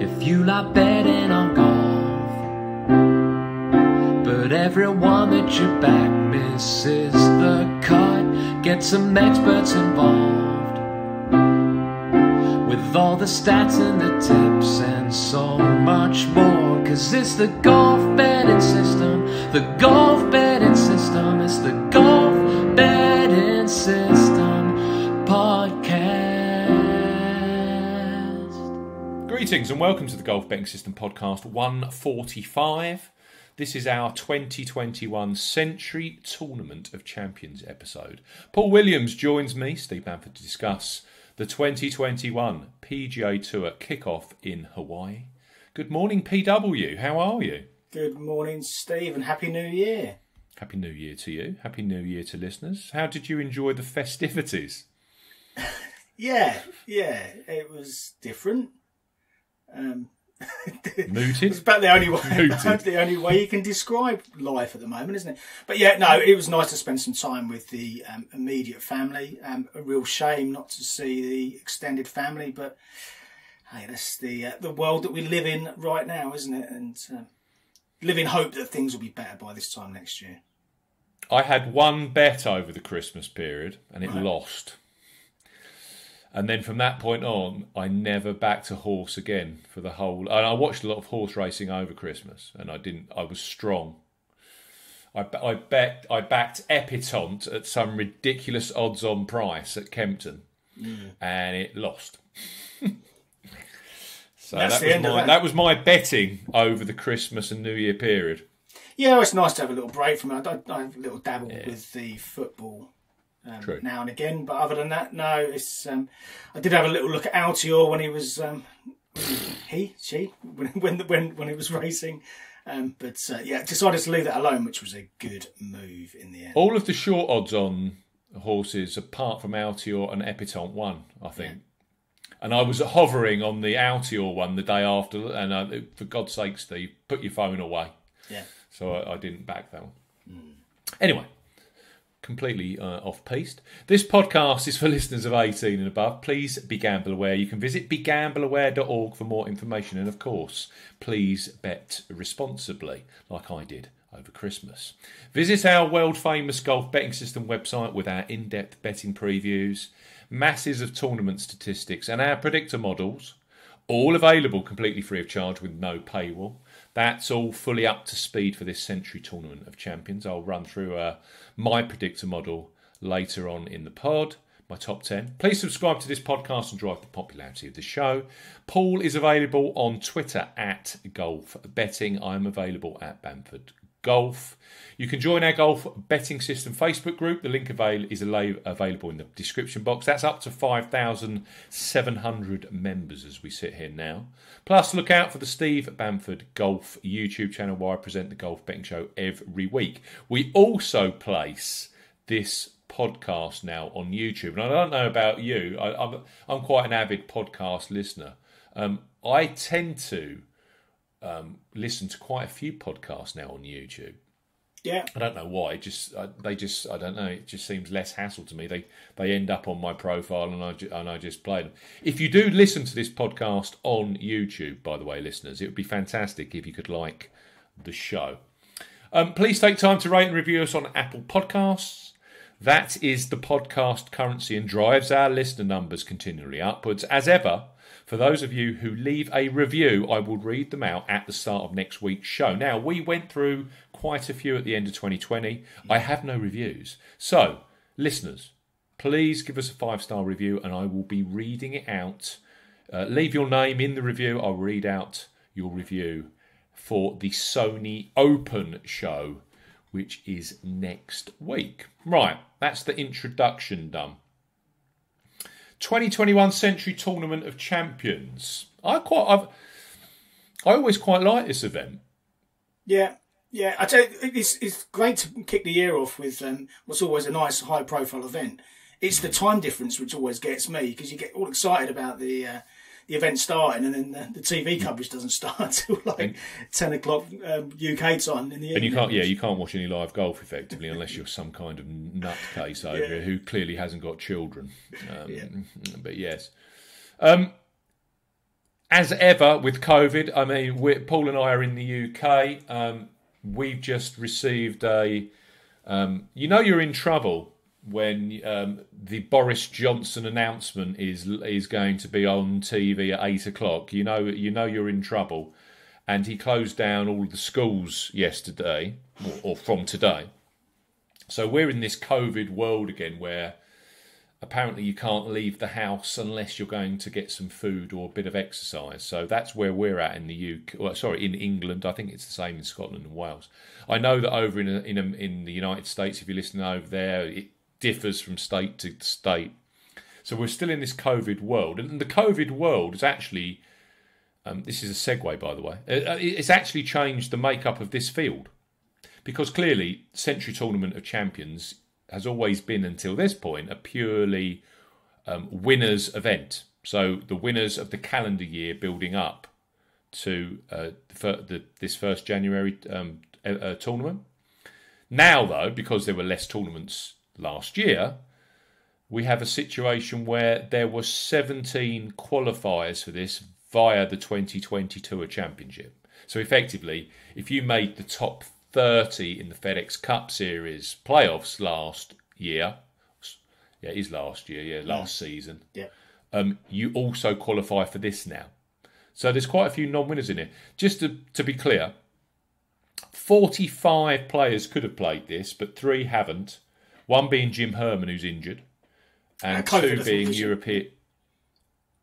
if you like betting on golf. But everyone that you back misses the cut. Get some experts involved with all the stats and the tips and so much more. Cause it's the golf betting system, the golf betting system, it's the golf Greetings and welcome to the Golf Betting System Podcast 145. This is our 2021 Sentry Tournament of Champions episode. Paul Williams joins me, Steve Bamford, to discuss the 2021 PGA Tour kickoff in Hawaii. Good morning, PW. How are you? Good morning, Steve, and Happy New Year. Happy New Year to you. Happy New Year to listeners. How did you enjoy the festivities? Yeah, yeah, it was different. Um, Mooted? it's about the only way, the only way you can describe life at the moment, isn't it? But yeah, no, it was nice to spend some time with the um, immediate family. Um, a real shame not to see the extended family, but hey, that's the uh, the world that we live in right now, isn't it? And um, live in hope that things will be better by this time next year. I had one bet over the Christmas period and it Right. lost. And then from that point on, I never backed a horse again for the whole. And I watched a lot of horse racing over Christmas, and I didn't. I was strong. I, I bet I backed Epatante at some ridiculous odds-on price at Kempton, and it lost. so That's that the was end of my that. that was my betting over the Christmas and New Year period. Yeah, it's nice to have a little break from it. I, I have a little dabble with the football um, now and again, but other than that, no. It's um, I did have a little look at Altior when he was um, he she when when when when he was racing, um, but uh, yeah, decided to leave that alone, which was a good move in the end. All of the short odds on horses, apart from Altior and Epatante, won, I think. And I was hovering on the Altior one the day after, and I, for God's sake, Steve, put your phone away. Yeah, So I, I didn't back that one. Anyway, completely uh, off piste. This podcast is for listeners of 18 and above. Please be gamble aware. You can visit begambleaware.org for more information. And of course, please bet responsibly, like I did over Christmas. Visit our world famous golf betting system website with our in depth betting previews, masses of tournament statistics, and our predictor models all available completely free of charge with no paywall. That's all fully up to speed for this Sentry Tournament of Champions. I'll run through uh, my predictor model later on in the pod, my top 10. Please subscribe to this podcast and drive the popularity of the show. Paul is available on Twitter at Golf Betting. I'm available at Bamford Golf. You can join our golf betting system Facebook group. The link avail- is available in the description box. That's up to 5,700 members as we sit here now. Plus, look out for the Steve Bamford Golf YouTube channel where I present the golf betting show every week. We also place this podcast now on YouTube. And I don't know about you, I, I'm, I'm quite an avid podcast listener. Um, I tend to um, listen to quite a few podcasts now on YouTube. yeah, I don't know why. It just I, they just I don't know. It just seems less hassle to me. They they end up on my profile and I ju- and I just play them. If you do listen to this podcast on YouTube, by the way, listeners, it would be fantastic if you could like the show. Um, please take time to rate and review us on Apple Podcasts. That is the podcast currency and drives our listener numbers continually upwards. As ever, for those of you who leave a review, I will read them out at the start of next week's show. Now, we went through quite a few at the end of 2020. I have no reviews. So, listeners, please give us a five star review and I will be reading it out. Uh, leave your name in the review. I'll read out your review for the Sony Open show, which is next week. Right, that's the introduction done. 2021 Sentry Tournament of Champions. I quite, I've, I always quite like this event. yeah. Yeah, I tell you, it's it's great to kick the year off with um, what's always a nice high profile event. It's the time difference which always gets me because you get all excited about the uh, the event starting and then the, the TV coverage doesn't start until like And- ten o'clock um, UK time in the evening. And you can't, yeah, you can't watch any live golf effectively unless you're some kind of nutcase over Yeah. here who clearly hasn't got children. Um, Yeah. But yes, um, as ever with COVID, I mean, we're, Paul and I are in the UK. Um, we've just received a. Um, you know, you're in trouble when um, the Boris Johnson announcement is is going to be on TV at eight o'clock. You know, you know you're in trouble, and he closed down all the schools yesterday or, or from today. So we're in this COVID world again, where apparently you can't leave the house unless you're going to get some food or a bit of exercise. So that's where we're at in the UK. Well, sorry, in England. I think it's the same in Scotland and Wales. I know that over in in in the United States, if you're listening over there, it differs from state to state. So we're still in this COVID world, and the COVID world is actually. Um, this is a segue, by the way. Uh, it's actually changed the makeup of this field because clearly, Sentry Tournament of Champions has always been until this point a purely um, winners event. So the winners of the calendar year building up to uh, the, this first January um, uh, tournament. Now, though, because there were less tournaments last year, we have a situation where there were 17 qualifiers for this via the 2020 Tour Championship. So effectively, if you made the top 30 in the FedEx Cup Series playoffs last year. Yeah, it is last year. Yeah, last yeah. season. Yeah. Um, you also qualify for this now. So there's quite a few non-winners in it. Just to, to be clear, 45 players could have played this, but three haven't. One being Jim Herman, who's injured, and two being European,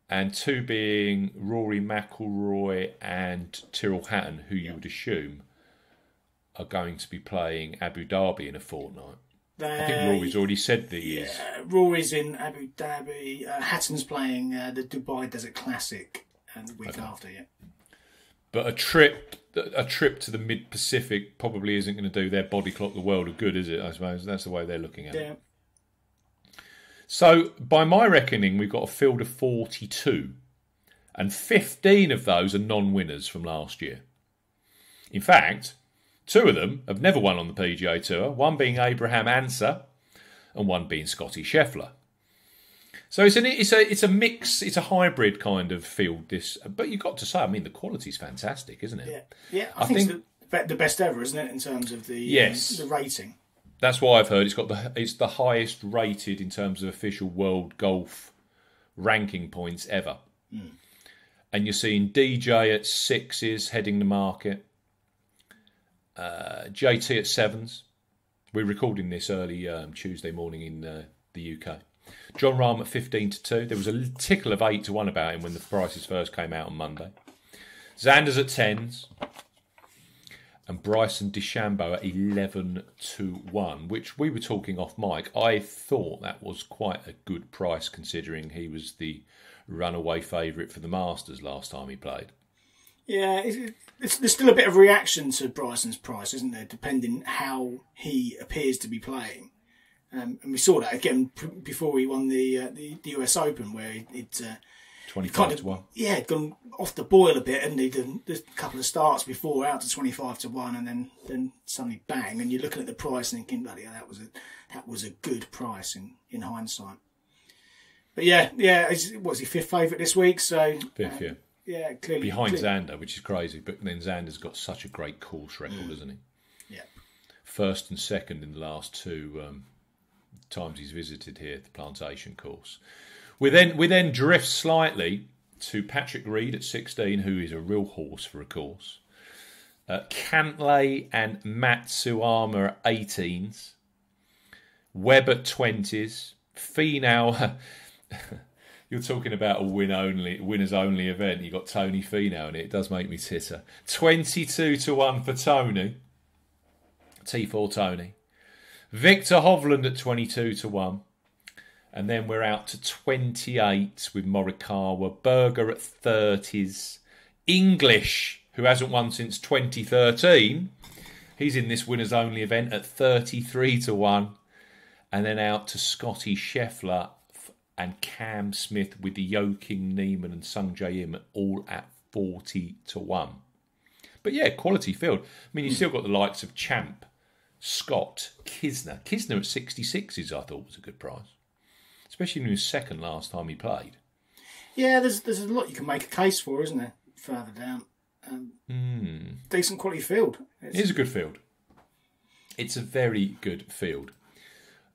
and two being Rory McIlroy and Tyrrell Hatton, who you would assume are going to be playing Abu Dhabi in a fortnight. They, I think Rory's already said the yeah, Rory's in Abu Dhabi. Uh, Hatton's playing uh, the Dubai Desert Classic and the week okay. after, yeah. But a trip, a trip to the Mid Pacific probably isn't going to do their body clock the world of good, is it? I suppose that's the way they're looking at yeah. it. So, by my reckoning, we've got a field of forty-two, and fifteen of those are non-winners from last year. In fact, Two of them have never won on the PGA Tour, one being Abraham Ancer and one being Scotty Scheffler. So it's an it's a it's a mix, it's a hybrid kind of field. This, but you've got to say, I mean, the quality's fantastic, isn't it? Yeah, yeah. I, I think, think it's the, the, best ever, isn't it, in terms of the yes um, the rating. That's why I've heard it's got the it's the highest rated in terms of official world golf ranking points ever. Mm. And you're seeing DJ at sixes heading the market uh, JT at sevens. We're recording this early um, Tuesday morning in uh, the UK. Jon Rahm at 15 to 2. There was a tickle of 8 to 1 about him when the prices first came out on Monday. Xander's at 10s. And Bryson DeChambeau at 11 to 1, which we were talking off mic. I thought that was quite a good price considering he was the runaway favourite for the Masters last time he played. Yeah, there's still a bit of reaction to Bryson's price, isn't there? Depending how he appears to be playing, um, and we saw that again before he won the uh, the, the, US Open, where it uh, twenty five to one. Yeah, gone off the boil a bit, and he did a couple of starts before out to twenty five to one, and then then suddenly bang, and you're looking at the price and thinking, bloody, that was a that was a good price in in hindsight. But yeah, yeah, was he fifth favourite this week? So fifth, uh, yeah yeah, clearly behind clearly. Xander, which is crazy. But then Xander's got such a great course record, mm. hasn't he? Yeah. First and second in the last two um, times he's visited here, the plantation course. We then we then drift slightly to Patrick Reed at 16, who is a real horse for a course. Uh, Cantlay and Matsuyama at 18s. Webb at 20s. Finau you're talking about a win only, winners only event. You got Tony Finau in it. It does make me titter. Twenty-two to one for Tony. T4 Tony. Viktor Hovland at twenty-two to one. And then we're out to 28 with Morikawa. Berger at 30s. English, who hasn't won since 2013. He's in this winners only event at 33 to 1. And then out to Scotty Scheffler and Cam Smith with the Joaquin Niemann and Sungjae Im all at 40 to 1. But yeah, quality field. I mean, you mm. still got the likes of Champ, Scott, Kisner. Kisner at 66s, I thought was a good price, especially when he was second last time he played. Yeah, there's there's a lot you can make a case for, isn't there? Further down, um, decent quality field. It's, It is a good field. It's a very good field.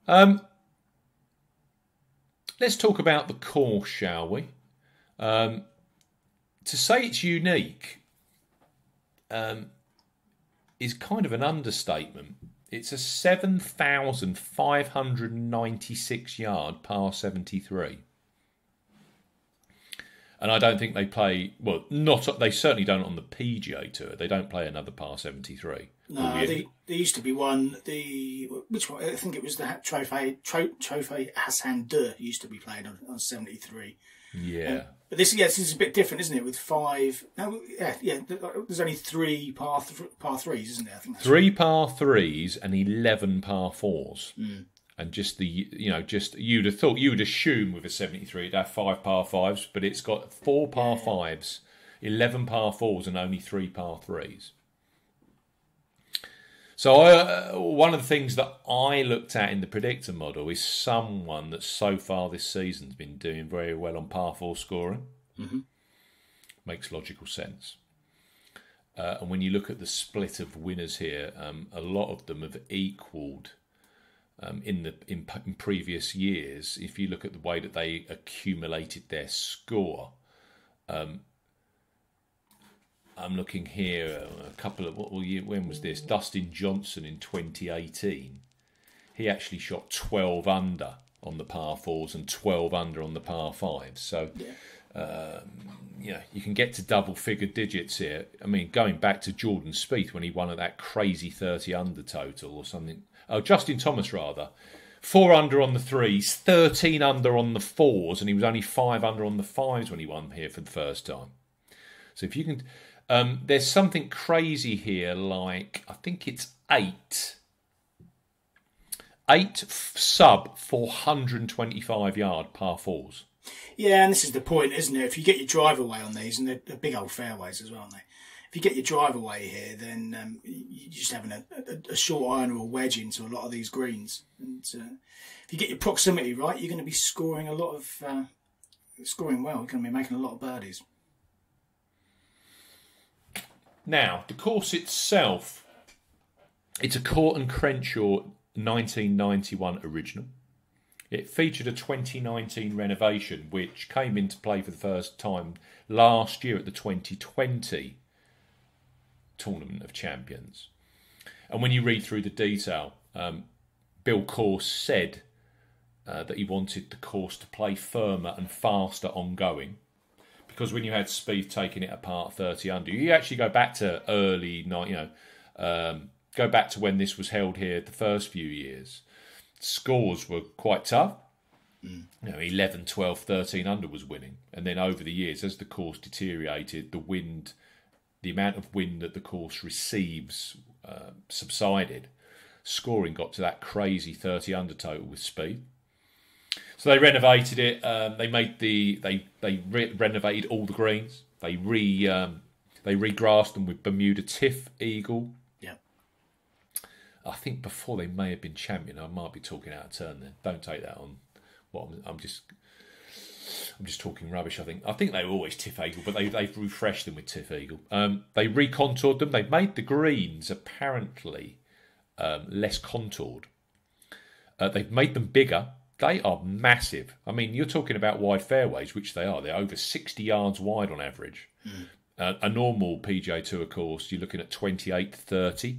Um, let's talk about the course, shall we? Um, to say it's unique um, is kind of an understatement. It's a 7,596 yard par 73. And I don't think they play, well, not they certainly don't on the PGA Tour. They don't play another par 73. No, there used to be one, the which one? I think it was the Trophy, trophy Hassan II used to be played on, on 73. Yeah. But this, yeah this is a bit different, isn't it? With five, no, yeah, yeah. Uh, there's only three par th- par threes, isn't there? I think three right. par threes and eleven par fours, mm. and just the you know just you'd have thought you'd assume with a seventy three it'd have five par fives, but it's got four par yeah. fives, eleven par fours, and only three par threes so uh, one of the things that I looked at in the predictor model is someone that so far this season's been doing very well on par four scoring. Makes logical sense. Uh, and when you look at the split of winners here, um, a lot of them have equalled um, in the in, in previous years. If you look at the way that they accumulated their score, um, I'm looking here uh, a couple of what will you, when was this? Dustin Johnson in 2018. He actually shot 12 under on the par fours and 12 under on the par fives. So you know, you can get to double figure digits here. I mean, going back to Jordan Spieth when he won at that crazy 30 under total or something. Oh, Justin Thomas, rather. Four under on the threes, 13 under on the fours, and he was only five under on the fives when he won here for the first time. So if you can. Um, there's something crazy here, like, I think it's eight. Eight f- sub 425 yard par fours. Yeah, and this is the point, isn't it? If you get your drive away on these, and they're, big old fairways as well, aren't they? If you get your drive away here, then um, you're just having a, a, a short iron or a wedge into a lot of these greens. And uh, if you get your proximity right, you're going to be scoring a lot of uh, scoring well. You're going to be making a lot of birdies. Now, the course itself, it's a Coore and Crenshaw 1991 original. It featured a 2019 renovation, which came into play for the first time last year at the 2020 Tournament of Champions. And when you read through the detail, um, Bill Coore said uh, that he wanted the course to play firmer and faster ongoing because when you had Spieth taking it apart 30 under, you actually go back to early night, you know, um, go back to when this was held here the first few years. Scores were quite tough. You know, 11, 12, 13 under was winning. And then over the years, as the course deteriorated, the wind, the amount of wind that the course receives uh, subsided. Scoring got to that crazy 30 under total with Spieth. So they renovated it. Um, they made the they they re- renovated all the greens. They re um, they regrassed them with Bermuda Tiff Eagle. Yeah. I think before they may have been champion. I might be talking out of turn there. Don't take that on. What I'm, I'm just I'm just talking rubbish. I think I think they were always TifEagle, but they they've refreshed them with TifEagle. Um, they recontoured them. They've made the greens apparently um, less contoured. Uh, they've made them bigger. They are massive. I mean, you're talking about wide fairways, which they are. They're over 60 yards wide on average. Uh, a normal PGA Tour course, you're looking at 28 30.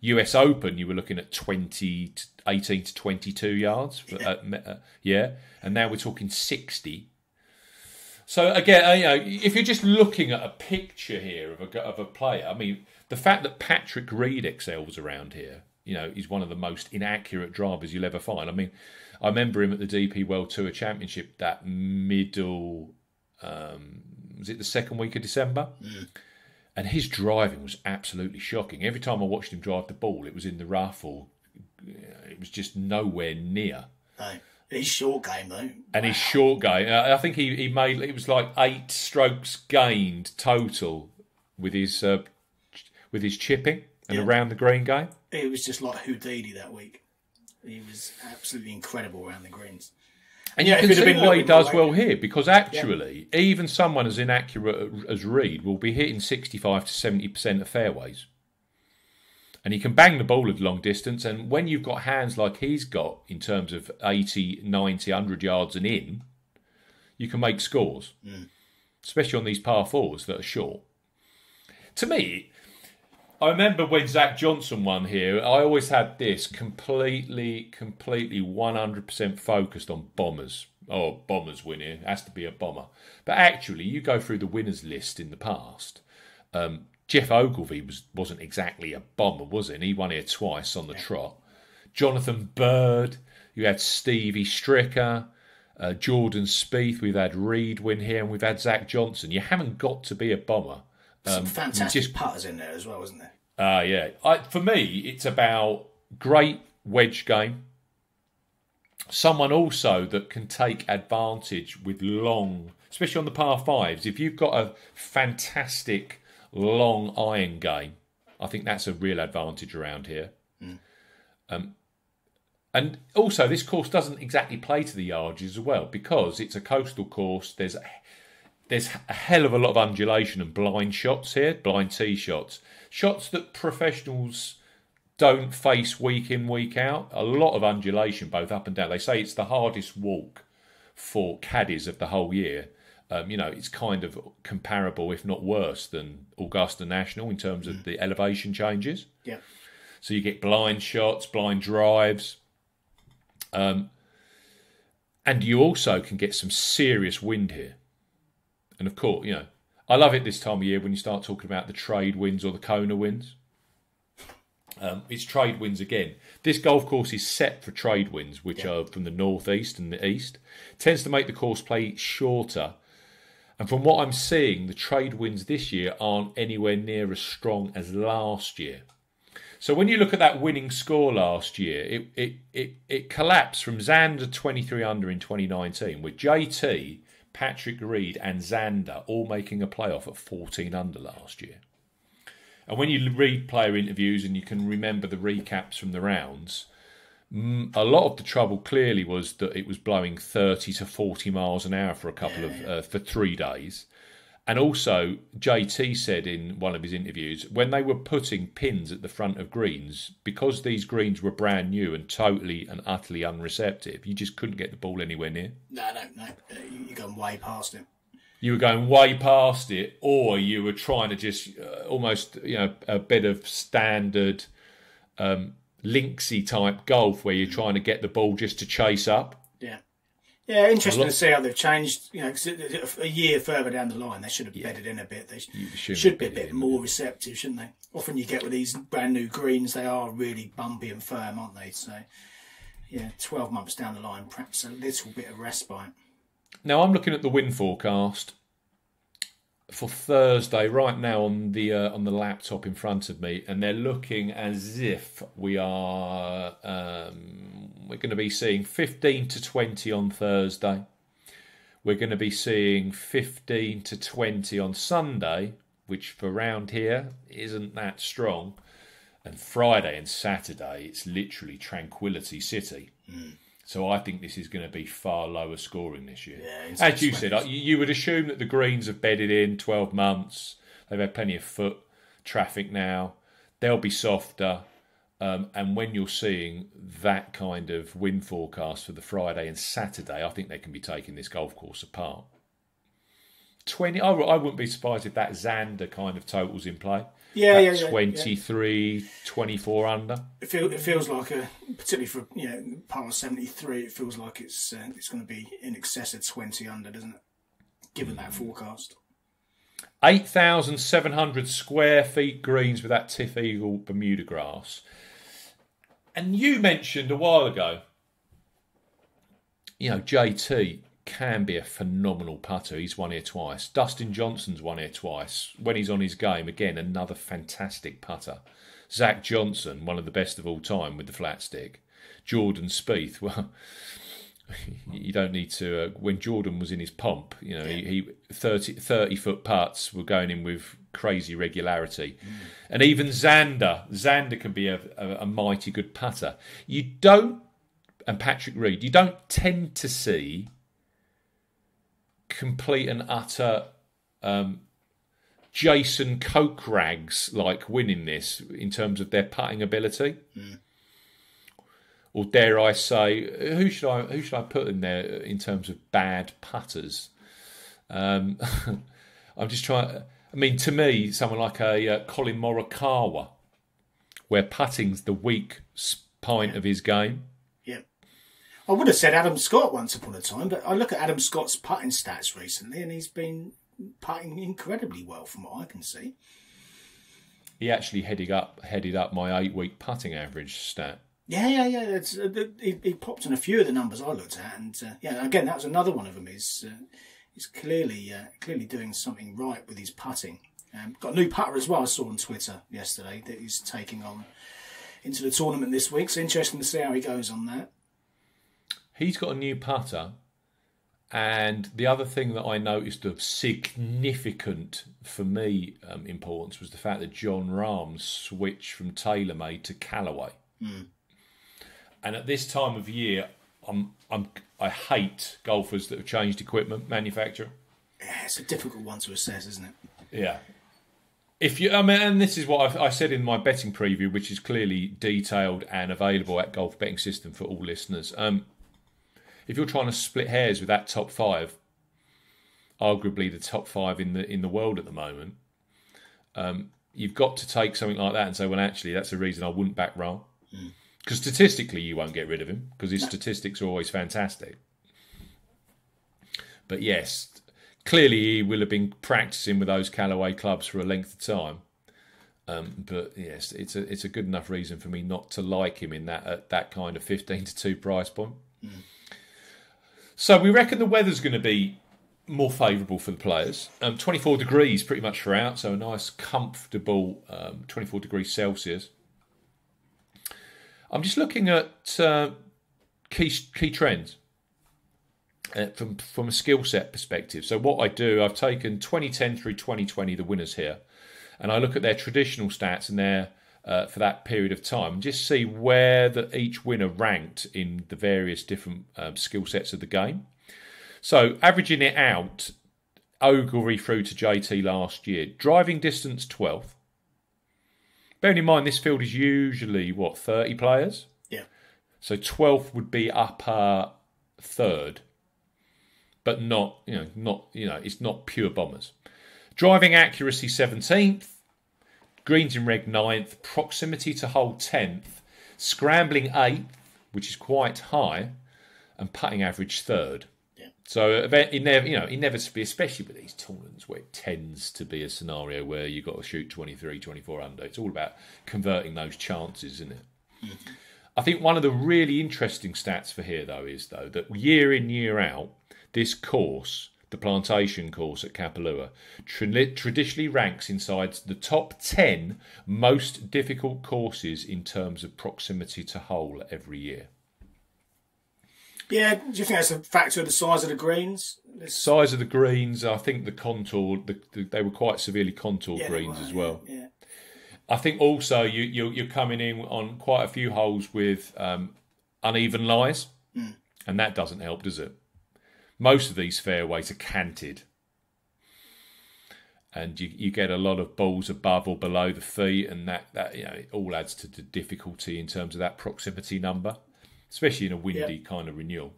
US Open, you were looking at 20 to 18 to 22 yards. For, uh, uh, yeah. And now we're talking 60. So again, uh, you know, if you're just looking at a picture here of a of a player, I mean, the fact that Patrick Reed excels around here, you know, he's one of the most inaccurate drivers you'll ever find. I mean, I remember him at the DP World Tour Championship that middle, um, was it the second week of December? And his driving was absolutely shocking. Every time I watched him drive the ball, it was in the rough or it was just nowhere near. No. His short game though. And his short game, I think he, he made it was like eight strokes gained total with his uh, with his chipping and Yeah. around the green game. It was just like Houdini that week. He was absolutely incredible around the greens. And Yeah, you if can see why he does well here because actually, even someone as inaccurate as Reed will be hitting 65 to 70% of fairways. And he can bang the ball at long distance. And when you've got hands like he's got in terms of 80, 90, 100 yards and in, you can make scores, mm. especially on these par fours that are short. To me, I remember when Zach Johnson won here, I always had this completely, completely 100% focused on bombers. Oh, bombers win here. Has to be a bomber. But actually, you go through the winners list in the past. Um, Geoff Ogilvy was, wasn't exactly a bomber, was he? And he won here twice on the trot. Jonathan Byrd, you had Stevie Stricker, uh, Jordan Spieth, we've had Reed win here, and we've had Zach Johnson. You haven't got to be a bomber. Some fantastic just- putters in there as well, isn't there? Ah, yeah. I, for me, it's about great wedge game. Someone also that can take advantage with long, especially on the par fives. If you've got a fantastic long iron game, I think that's a real advantage around here. Um, and also, this course doesn't exactly play to the yards as well because it's a coastal course. There's there's a hell of a lot of undulation and blind shots here, blind tee shots, shots that professionals don't face week in week out. A lot of undulation, both up and down. They say it's the hardest walk for caddies of the whole year. Um, you know, it's kind of comparable, if not worse, than Augusta National in terms of the elevation changes. Yeah. So you get blind shots, blind drives. Um, and you also can get some serious wind here. And of course, you know, I love it this time of year when you start talking about the trade winds or the Kona winds. Um, it's trade winds again. This golf course is set for trade winds, which are from the northeast and the east. tends to make the course play shorter. And from what I'm seeing, the trade winds this year aren't anywhere near as strong as last year. So when you look at that winning score last year, it it it, it collapsed from Xander 23 under in 2019 with JT, Patrick Reed, and Xander all making a playoff at 14 under last year. And when you read player interviews and you can remember the recaps from the rounds, mm, a lot of the trouble clearly was that it was blowing 30 to 40 miles an hour for a couple of uh, for three days. And also, JT said in one of his interviews when they were putting pins at the front of greens, because these greens were brand new and totally and utterly unreceptive, you just couldn't get the ball anywhere near. No, no, no. Uh, you- You're going way past it. You were going way past it, or you were trying to just uh, almost, you know, a bit of standard um, linksy type golf where you're trying to get the ball just to chase up. Yeah. Yeah, interesting to see how they've changed. You know, 'cause it- it- a year further down the line, they should have bedded in a bit. They should should, be a bit more receptive, shouldn't they? Often you get with these brand new greens, they are really bumpy and firm, aren't they? So, yeah, 12 months down the line, perhaps a little bit of respite. Now I'm looking at the wind forecast for Thursday right now on the uh, on the laptop in front of me, and they're looking as if we are um, we're going to be seeing 15 to 20 on Thursday. We're going to be seeing 15 to 20 on Sunday, which for round here isn't that strong. And Friday and Saturday, it's literally tranquility city. So I think this is going to be far lower scoring this year. Yeah, As you said, you you would assume that the Greens have bedded in 12 months. They've had plenty of foot traffic now. They'll be softer. Um, and when you're seeing that kind of wind forecast for the Friday and Saturday, I think they can be taking this golf course apart. 20, I, I wouldn't be surprised if that Xander kind of totals in play. Yeah, yeah, yeah, yeah. 23, 24 under. It, feel, it feels like a, particularly for you know, past 73, it feels like it's uh, it's going to be in excess of 20 under, doesn't it? Given that forecast. 8,700 square feet greens with that TifEagle Bermuda grass. And you mentioned a while ago, you know, JT can be a phenomenal putter. He's won here twice. Dustin Johnson's won here twice. When he's on his game, again, another fantastic putter. Zach Johnson, one of the best of all time with the flat stick. Jordan Spieth, well, you don't need to. Uh, when Jordan was in his pomp, you know, he, he 30, 30 foot putts were going in with crazy regularity, and even Xander, Xander can be a, a, a mighty good putter. You don't and Patrick Reed, you don't tend to see complete and utter um, Jason Kokraks like winning this in terms of their putting ability. Mm. Or dare I say, who should I who should I put in there in terms of bad putters? Um, I'm just trying. I mean, to me, someone like a uh, Collin Morikawa, where putting's the weak point of his game. I would have said Adam Scott once upon a time, but I look at Adam Scott's putting stats recently, and he's been putting incredibly well from what I can see. He actually headed up headed up my eight week putting average stat. Yeah, yeah, yeah. It's, uh, he, he, popped in a few of the numbers I looked at, and uh, yeah, again, that was another one of them. Is uh, he's clearly uh, clearly doing something right with his putting. Um, got a new putter as well. I saw on Twitter yesterday that he's taking on into the tournament this week. So interesting to see how he goes on that. He's got a new putter, and the other thing that I noticed of significant for me um, importance was the fact that Jon Rahm switched from TaylorMade to Callaway. Mm. And at this time of year, I'm I'm I hate golfers that have changed equipment manufacturer. Yeah, it's a difficult one to assess, isn't it? Yeah. If you, I mean, and this is what I, I said in my betting preview, which is clearly detailed and available at Golf Betting System for all listeners. Um, if you're trying to split hairs with that top five, arguably the top five in the in the world at the moment, um, you've got to take something like that and say, well, actually, that's the reason I wouldn't back Rahm. Because mm. statistically, you won't get rid of him because his no. statistics are always fantastic. But yes, clearly he will have been practicing with those Callaway clubs for a length of time. Um, but yes, it's a it's a good enough reason for me not to like him in that at that kind of fifteen to two price point. Mm. So we reckon the weather's going to be more favourable for the players. Um, 24 degrees pretty much throughout, so a nice, comfortable um, 24 degrees Celsius. I'm just looking at uh, key key trends uh, from from a skill set perspective. So what I do, I've taken 2010 through 2020, the winners here, and I look at their traditional stats and their uh, for that period of time, just see where the, each winner ranked in the various different um, skill sets of the game. So, averaging it out, Ogilvy through to JT last year, driving distance 12th. Bearing in mind, this field is usually what 30 players. Yeah. So 12th would be upper third, but not you know not you know it's not pure bombers. Driving accuracy 17th, Greens in reg 9th, proximity to hole 10th, scrambling 8th, which is quite high, and putting average 3rd. Yeah. So never, you know, inevitably, especially with these tournaments where it tends to be a scenario where you've got to shoot 23, 24 under. It's all about converting those chances, isn't it? Mm-hmm. I think one of the really interesting stats for here, though, is though that year in year out, this course the plantation course at Kapalua, traditionally ranks inside the top 10 most difficult courses in terms of proximity to hole every year. Yeah, do you think that's a factor of the size of the greens? The size of the greens, I think the contour, the, the, they were quite severely contoured yeah, greens were, as well. Yeah, yeah. I think also you, you, you're coming in on quite a few holes with um, uneven lies, mm. and that doesn't help, does it? Most of these fairways are canted. And you, you get a lot of balls above or below the feet, and that, that you know it all adds to the difficulty in terms of that proximity number, especially in a windy yeah. kind of renewal.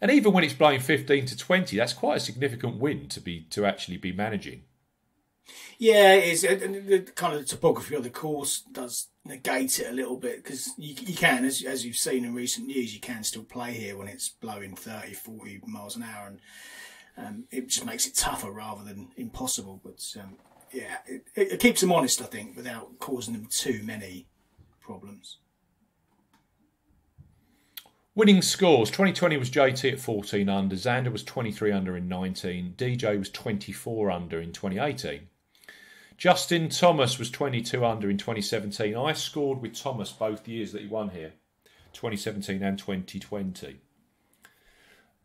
And even when it's blowing 15 to 20, that's quite a significant wind to be to actually be managing. Yeah, it is. The kind of the topography of the course does negate it a little bit because you, you can, as, as you've seen in recent years, you can still play here when it's blowing 30, 40 miles an hour, and um, it just makes it tougher rather than impossible. But um, yeah, it, it, keeps them honest, I think, without causing them too many problems. Winning scores 2020 was JT at 14 under, Xander was 23 under in 19, DJ was 24 under in 2018. Justin Thomas was 22 under in 2017. I scored with Thomas both years that he won here, 2017 and 2020.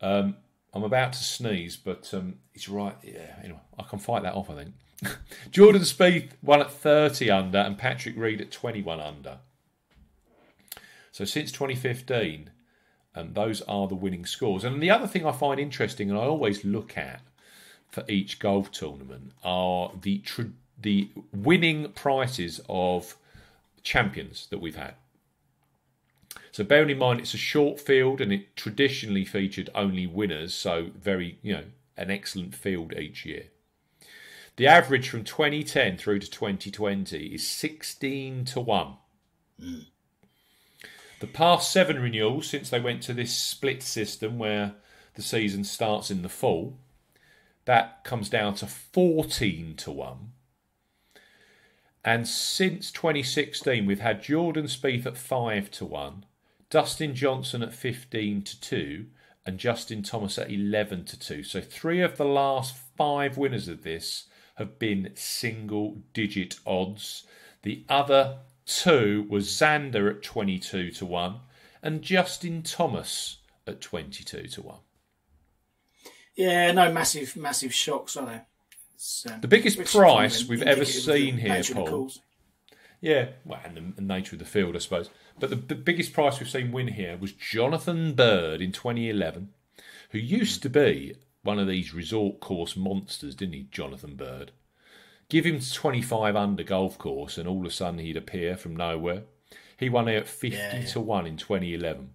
Um, I'm about to sneeze, but um, it's right. Yeah, anyway, I can fight that off, I think. Jordan Spieth won at 30 under and Patrick Reed at 21 under. So since 2015, um, those are the winning scores. And the other thing I find interesting, and I always look at for each golf tournament, are the tr- the winning prices of champions that we've had. So bearing in mind it's a short field and it traditionally featured only winners, so very you know an excellent field each year. The average from 2010 through to 2020 is 16 to 1. Mm. The past seven renewals, since they went to this split system where the season starts in the fall, that comes down to 14 to 1. And since 2016, we've had Jordan Spieth at 5 to 1, Dustin Johnson at 15 to 2, and Justin Thomas at 11 to 2. So three of the last five winners of this have been single digit odds. The other two was Xander at 22 to 1 and Justin Thomas at 22 to 1. Yeah, no massive, massive shocks, are there? Um, the biggest price we've ever seen here, Paul. Yeah, well, and the, nature of the field, I suppose. But the, the biggest price we've seen win here was Jonathan Byrd in 2011, who used to be one of these resort course monsters, didn't he, Jonathan Byrd? Give him 25 under golf course, and all of a sudden he'd appear from nowhere. He won out 50 yeah, yeah. to 1 in 2011.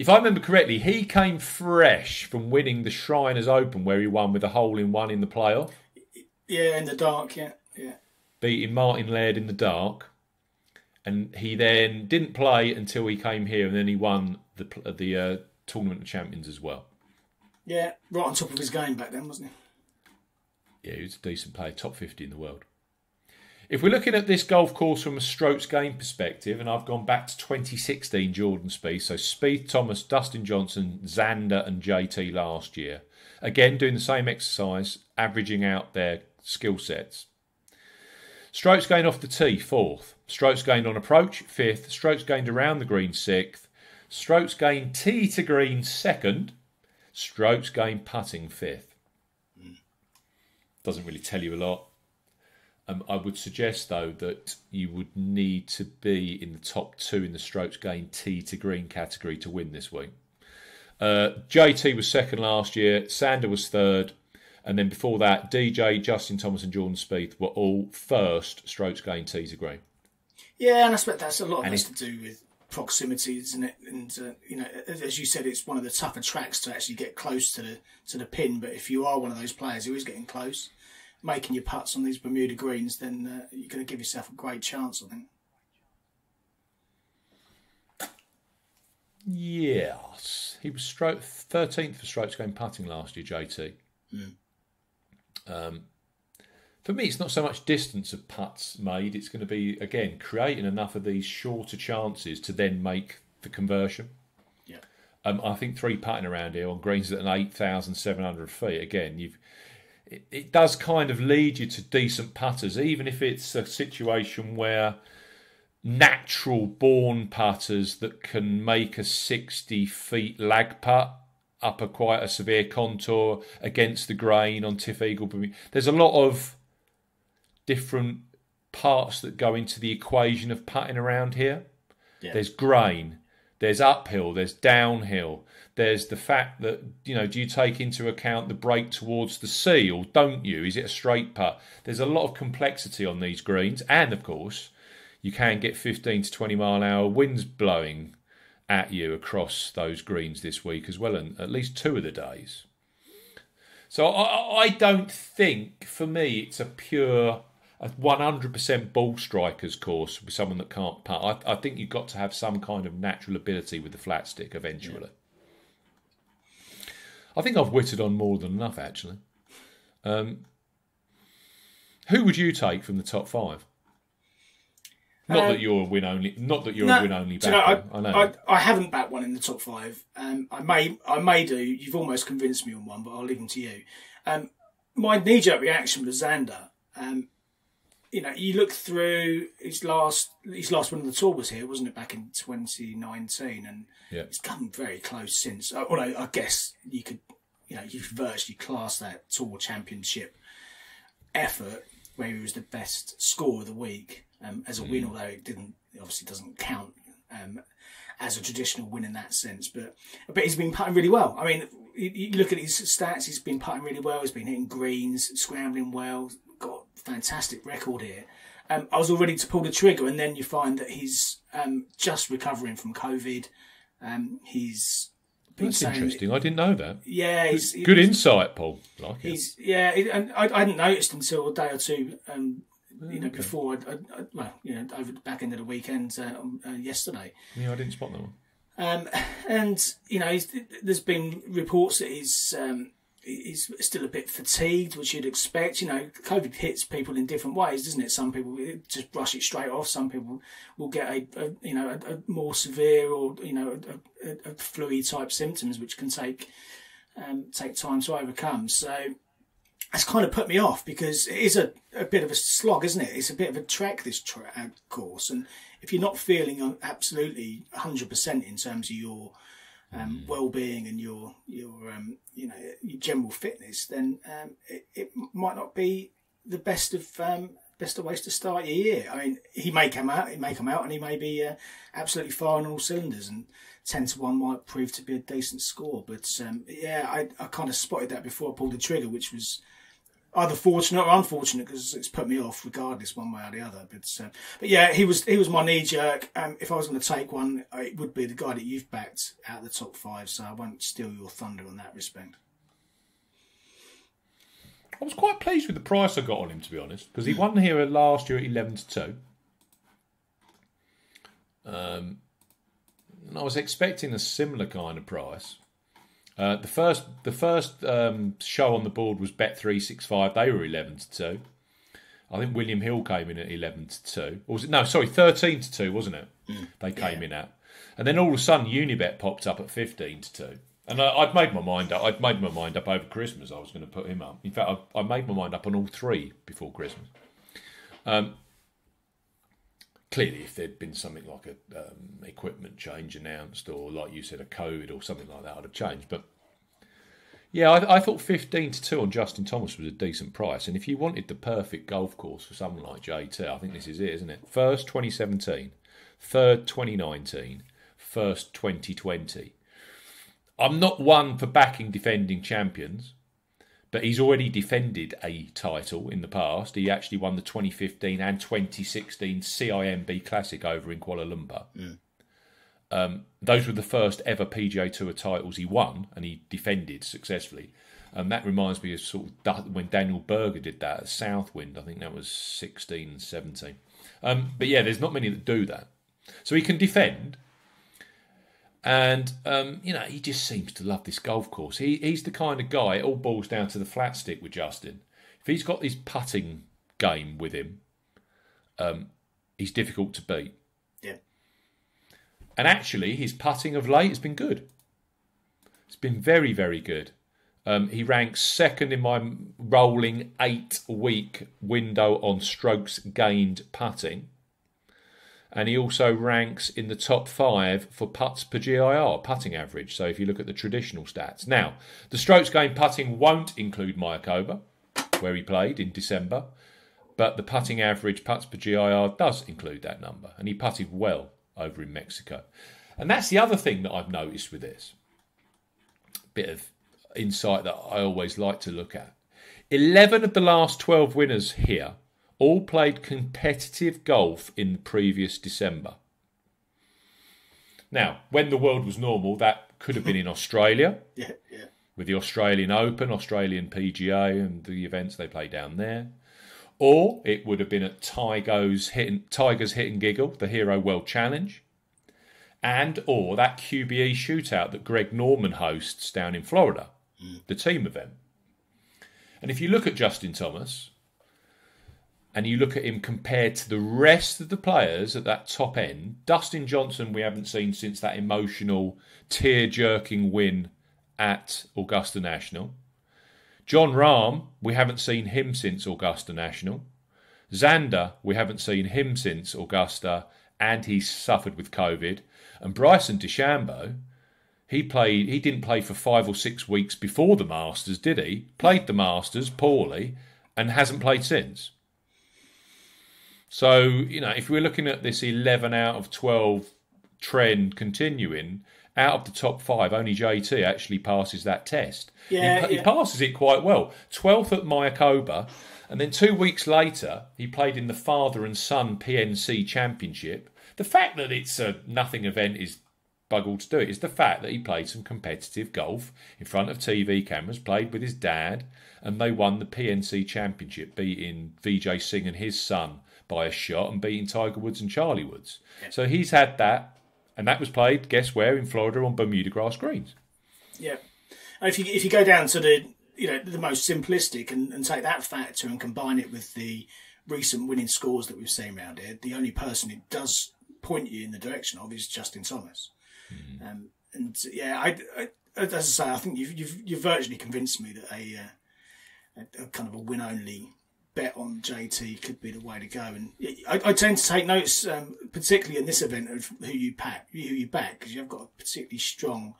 If I remember correctly, he came fresh from winning the Shriners Open, where he won with a hole in one in the playoff. Yeah, in the dark, yeah. yeah. Beating Martin Laird in the dark. And he then didn't play until he came here, and then he won the the uh, Tournament of Champions as well. Yeah, right on top of his game back then, wasn't he? Yeah, he was a decent player, top 50 in the world. If we're looking at this golf course from a strokes gained perspective, and I've gone back to 2016 Jordan Spieth, so Spieth, Thomas, Dustin Johnson, Xander, and JT last year. Again, doing the same exercise, averaging out their skill sets. Strokes gained off the tee, fourth. Strokes gained on approach, fifth. Strokes gained around the green, sixth. Strokes gained tee to green, second. Strokes gained putting fifth. Hmm. Doesn't really tell you a lot. Um, I would suggest though that you would need to be in the top two in the strokes gained tee to green category to win this week. Uh, JT was second last year. Xander was third. And then before that, DJ, Justin Thomas, and Jordan Spieth were all first strokes gained tee to green. Yeah, and I expect that's a lot of this to do with proximity, isn't it? And uh, you know, as you said, it's one of the tougher tracks to actually get close to the to the pin. But if you are one of those players who is getting close, making your putts on these Bermuda greens, then uh, you're going to give yourself a great chance. I think. Yes, he was stroke thirteenth for strokes gained putting last year. JT. Mm. Um, for me, it's not so much distance of putts made. It's going to be again creating enough of these shorter chances to then make the conversion. Yeah. Um, I think three putting around here on greens at an eight thousand seven hundred feet. Again, you've it, it does kind of lead you to decent putters, even if it's a situation where natural born putters that can make a 60 feet lag putt up a quite a severe contour against the grain on TifEagle. There's a lot of different parts that go into the equation of putting around here. Yeah. There's grain, there's uphill, there's downhill. There's the fact that, you know, do you take into account the break towards the sea or don't you? Is it a straight putt? There's a lot of complexity on these greens. And of course, you can get 15 to 20 mile an hour winds blowing at you across those greens this week as well, and at least two of the days. So I, I don't think, for me, it's a pure a 100% ball strikers course with someone that can't putt. I, I, think you've got to have some kind of natural ability with the flat stick eventually. Yeah. I think I've witted on more than enough actually. Um, who would you take from the top five? Not um, that you're a win only. Not that you're no, a win only backer. You know, I, I, know. I, I, haven't backed one in the top five. Um, I may. I may do. You've almost convinced me on one, but I'll leave them to you. Um, my knee jerk reaction was Xander. Um, you know, you look through his last his last one of the tour was here, wasn't it, back in 2019, and yeah. it's come very close since. Although I guess you could, you know, you could virtually class that tour championship effort where he was the best score of the week um, as a win, although it didn't it obviously doesn't count um, as a traditional win in that sense. But but he's been putting really well. I mean, you, you look at his stats; he's been putting really well. He's been hitting greens, scrambling well. Got fantastic record here. Um, I was all ready to pull the trigger, and then you find that he's um, just recovering from COVID. Um, he's been That's interesting. I didn't know that. Yeah, he's Good insight, Paul. Like it. Yeah, it, and I, I hadn't noticed until a day or two, um, you know, before. I, I, well, you know, over the back end of the weekend uh, uh, yesterday, Yeah, I didn't spot that one. um, and you know, he's, there's been reports that he's um, he's still a bit fatigued, which you'd expect. You know, COVID hits people in different ways, doesn't it? Some people just brush it straight off. Some people will get a, a you know a, a more severe or you know a, a, a flu type symptoms, which can take um, take time to overcome. So that's kind of put me off because it is a, a bit of a slog, isn't it? It's a bit of a trek, this tra- uh, course. And if you're not feeling uh, absolutely 100% in terms of your um, well-being and your your um, you know your general fitness, then um, it, it might not be the best of um, best of ways to start your year. I mean, he may come out, he may come out, and he may be uh, absolutely firing all cylinders, and ten to one might prove to be a decent score. But um, yeah, I, I kind of spotted that before I pulled the trigger, which was either fortunate or unfortunate because it's put me off regardless one way or the other. But uh, but yeah, he was he was my knee jerk. Um, if I was going to take one, uh, it would be the guy that you've backed out of the top five. So I won't steal your thunder on that respect. I was quite pleased with the price I got on him, to be honest, because he won here last year at eleven to two. Um, and I was expecting a similar kind of price. Uh, the first, the first um, show on the board was Bet three six five. They were eleven to two. I think William Hill came in at eleven to two. Or was it no? Sorry, thirteen to two, wasn't it? They came in at, and then all of a sudden Unibet popped up at fifteen to two. And I, I'd made my mind up. I'd made my mind up over Christmas. I was going to put him up. In fact, I, I made my mind up on all three before Christmas. Um, clearly, if there'd been something like a um, equipment change announced, or like you said, a code or something like that, I'd have changed. But yeah, I, I thought fifteen to two on Justin Thomas was a decent price. And if you wanted the perfect golf course for someone like JT, I think this is it, isn't it? First 2017, third 2019, first 2020. I'm not one for backing defending champions, but he's already defended a title in the past. He actually won the 2015 and 2016 CIMB Classic over in Kuala Lumpur. Um, those were the first ever PGA Tour titles he won, and he defended successfully. And that reminds me of sort of when Daniel Berger did that at Southwind. I think that was 16 and 17. Um, but yeah, there's not many that do that. So he can defend. And, um, you know, he just seems to love this golf course. He, he's the kind of guy, it all boils down to the flat stick with Justin. If he's got his putting game with him, um, he's difficult to beat. Yeah. And actually, his putting of late has been good. It's been very, very good. Um, he ranks second in my rolling eight week window on strokes gained putting. And he also ranks in the top five for putts per GIR, putting average. So if you look at the traditional stats. Now, the strokes gained putting won't include Mayakoba, where he played in December. But the putting average, putts per GIR, does include that number. And he putted well over in Mexico. And that's the other thing that I've noticed with this bit of insight that I always like to look at. 11 of the last 12 winners here all played competitive golf in the previous December. Now, when the world was normal, that could have been in Australia Yeah, yeah. with the Australian Open, Australian PGA, and the events they play down there. Or it would have been at Tiger's Hit and, Tiger's Hit and Giggle, the Hero World Challenge, and or that QBE shootout that Greg Norman hosts down in Florida, mm. the team event. And if you look at Justin Thomas, and you look at him compared to the rest of the players at that top end, Dustin Johnson we haven't seen since that emotional, tear-jerking win at Augusta National. Jon Rahm, we haven't seen him since Augusta National. Xander, we haven't seen him since Augusta, and he suffered with COVID. And Bryson DeChambeau, he played. He didn't play for five or six weeks before the Masters, did he? Played the Masters poorly, and hasn't played since. So, you know, if we're looking at this 11 out of 12 trend continuing, out of the top five, only JT actually passes that test. Yeah, he, yeah. he passes it quite well. 12th at Mayakoba, and then two weeks later, he played in the father and son PNC Championship. The fact that it's a nothing event is buggle to do it is the fact that he played some competitive golf in front of TV cameras, played with his dad, and they won the PNC Championship, beating Vijay Singh and his son by a shot and beating Tiger Woods and Charlie Woods. So he's had that, and that was played, guess where, in Florida on Bermuda grass greens. Yeah, and if you if you go down to the you know the most simplistic and, and take that factor and combine it with the recent winning scores that we've seen around here, the only person it does point you in the direction of is Justin Thomas. Um, and yeah, I, I, as I say, I think you've you've, you've virtually convinced me that a, uh, a, a kind of a win only bet on JT could be the way to go. And I, I tend to take notes, um, particularly in this event, of who you pack, who you back, because you've got a particularly strong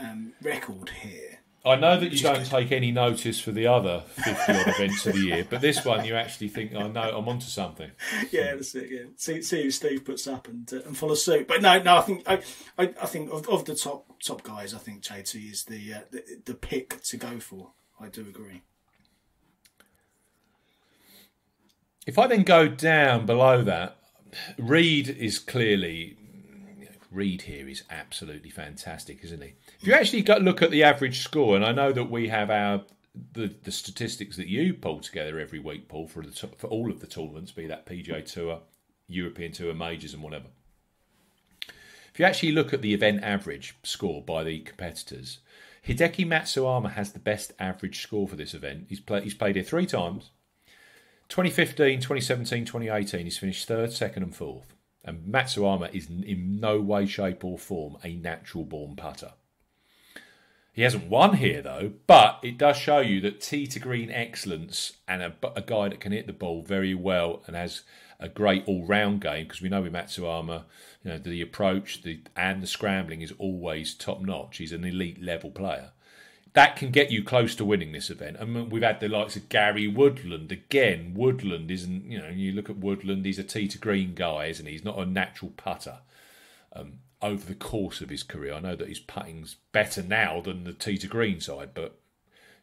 um, record here. I know that you don't take any notice for the other 50 odd events of the year, but this one you actually think, I know, I'm onto something. Yeah, that's it. Yeah, see, see who Steve puts up and uh, and follow suit. But no, no, I think I, I, I think of, of the top top guys, I think JT is the, uh, the the pick to go for. I do agree. If I then go down below that, Reed is clearly Reed here is absolutely fantastic, isn't he? If you actually look at the average score, and I know that we have our the, the statistics that you pull together every week, Paul, for the for all of the tournaments, be that PGA Tour, European Tour, majors, and whatever. If you actually look at the event average score by the competitors, Hideki Matsuyama has the best average score for this event. He's, play, he's played here three times. 2015, 2017, 2018, he's finished third, second, and fourth. And Matsuyama is in no way, shape, or form a natural born putter. He hasn't won here though, but it does show you that tee to green excellence and a, a guy that can hit the ball very well and has a great all round game because we know with Matsuyama, you know, the approach the and the scrambling is always top notch. He's an elite level player. That can get you close to winning this event. I mean, we've had the likes of Gary Woodland again. Woodland isn't, you know, you look at Woodland, he's a tee to green guy, isn't he? He's not a natural putter over the course of his career. I know that his putting's better now than the tee to green side, but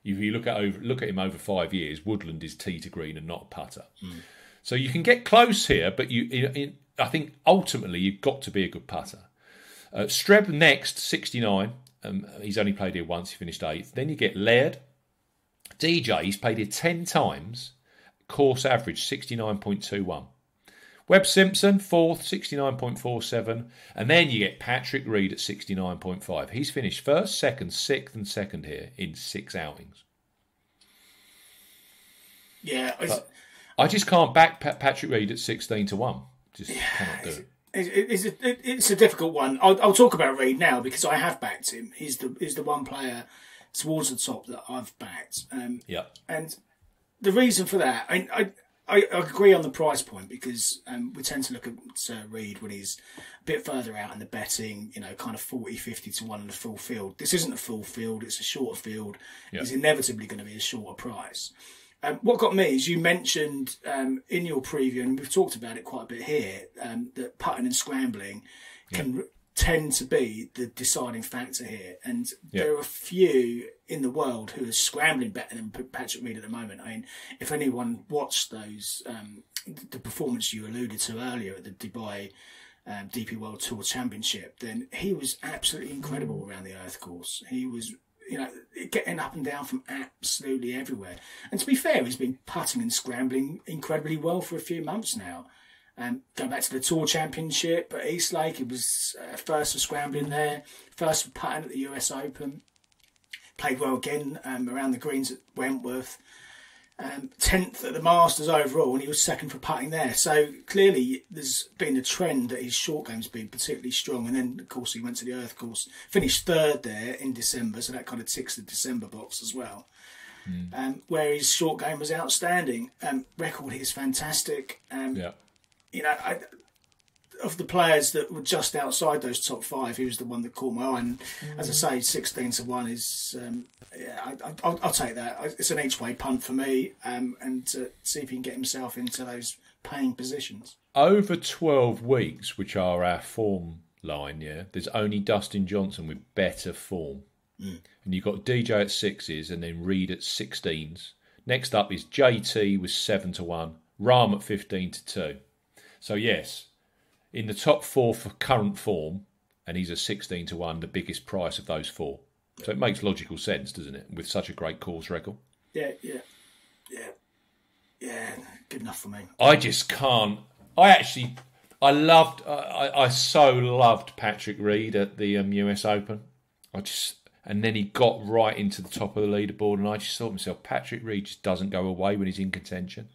if you look at over look at him over five years, Woodland is tee to green and not a putter. So you can get close here, but you, in, in, I think ultimately you've got to be a good putter. Uh, Streb next, sixty nine. Um, he's only played here once. He finished eighth. Then you get Laird, DJ. He's played here ten times. Course average sixty nine point two one. Webb Simpson, fourth, 69.47. And then you get Patrick Reed at 69.5. He's finished first, second, sixth, and second here in six outings. Yeah, I just can't back Patrick Reed at 16 to 1. Just cannot do it. It- it's, a, it's a difficult one. I'll, I'll talk about Reed now because I have backed him. He's the he's the one player towards the top that I've backed. Um, Yeah. And the reason for that, I, I, I agree on the price point because um, we tend to look at uh, Reed when he's a bit further out in the betting, you know, kind of 40, 50 to 1 in the full field. This isn't a full field, it's a shorter field. Yeah. He's inevitably going to be a shorter price. Um, what got me is you mentioned um, in your preview, and we've talked about it quite a bit here, um, that putting and scrambling can tend to be the deciding factor here. And there are a few in the world who are scrambling better than Patrick Reed at the moment. I mean, if anyone watched those, um, the performance you alluded to earlier at the Dubai um, DP World Tour Championship, then he was absolutely incredible around the Earth course. He was, you know, getting up and down from absolutely everywhere. And to be fair, he's been putting and scrambling incredibly well for a few months now. Um, going back to the Tour Championship at East Lake, he was uh, first for scrambling there, first for putting at the US Open. Played well again um, around the greens at Wentworth. Um, tenth at the Masters overall, and he was second for putting there. So clearly, there's been a trend that his short game's been particularly strong. And then, of course, he went to the Earth course, finished third there in December, so that kind of ticks the December box as well. Um, where his short game was outstanding. Um, record is fantastic. Um, Yeah. you know, I, of the players that were just outside those top five, he was the one that caught my eye. And as I say, sixteen to one is, um, yeah, I, I, I'll, I'll take that. It's an each way punt for me, um, and to see if he can get himself into those paying positions. over 12 weeks, which are our form line, yeah, there's only Dustin Johnson with better form. And you've got DJ at sixes and then Reed at 16s. Next up is JT with 7 to 1, Rahm at 15 to 2. So, yes, in the top four for current form, and he's a 16 to 1, the biggest price of those four. So it makes logical sense, doesn't it, with such a great course record? Yeah, yeah, yeah, yeah. Good enough for me. I just can't. I actually, I loved, I, I so loved Patrick Reed at the um, US Open. I just, and then he got right into the top of the leaderboard, and I just thought to myself, Patrick Reed just doesn't go away when he's in contention.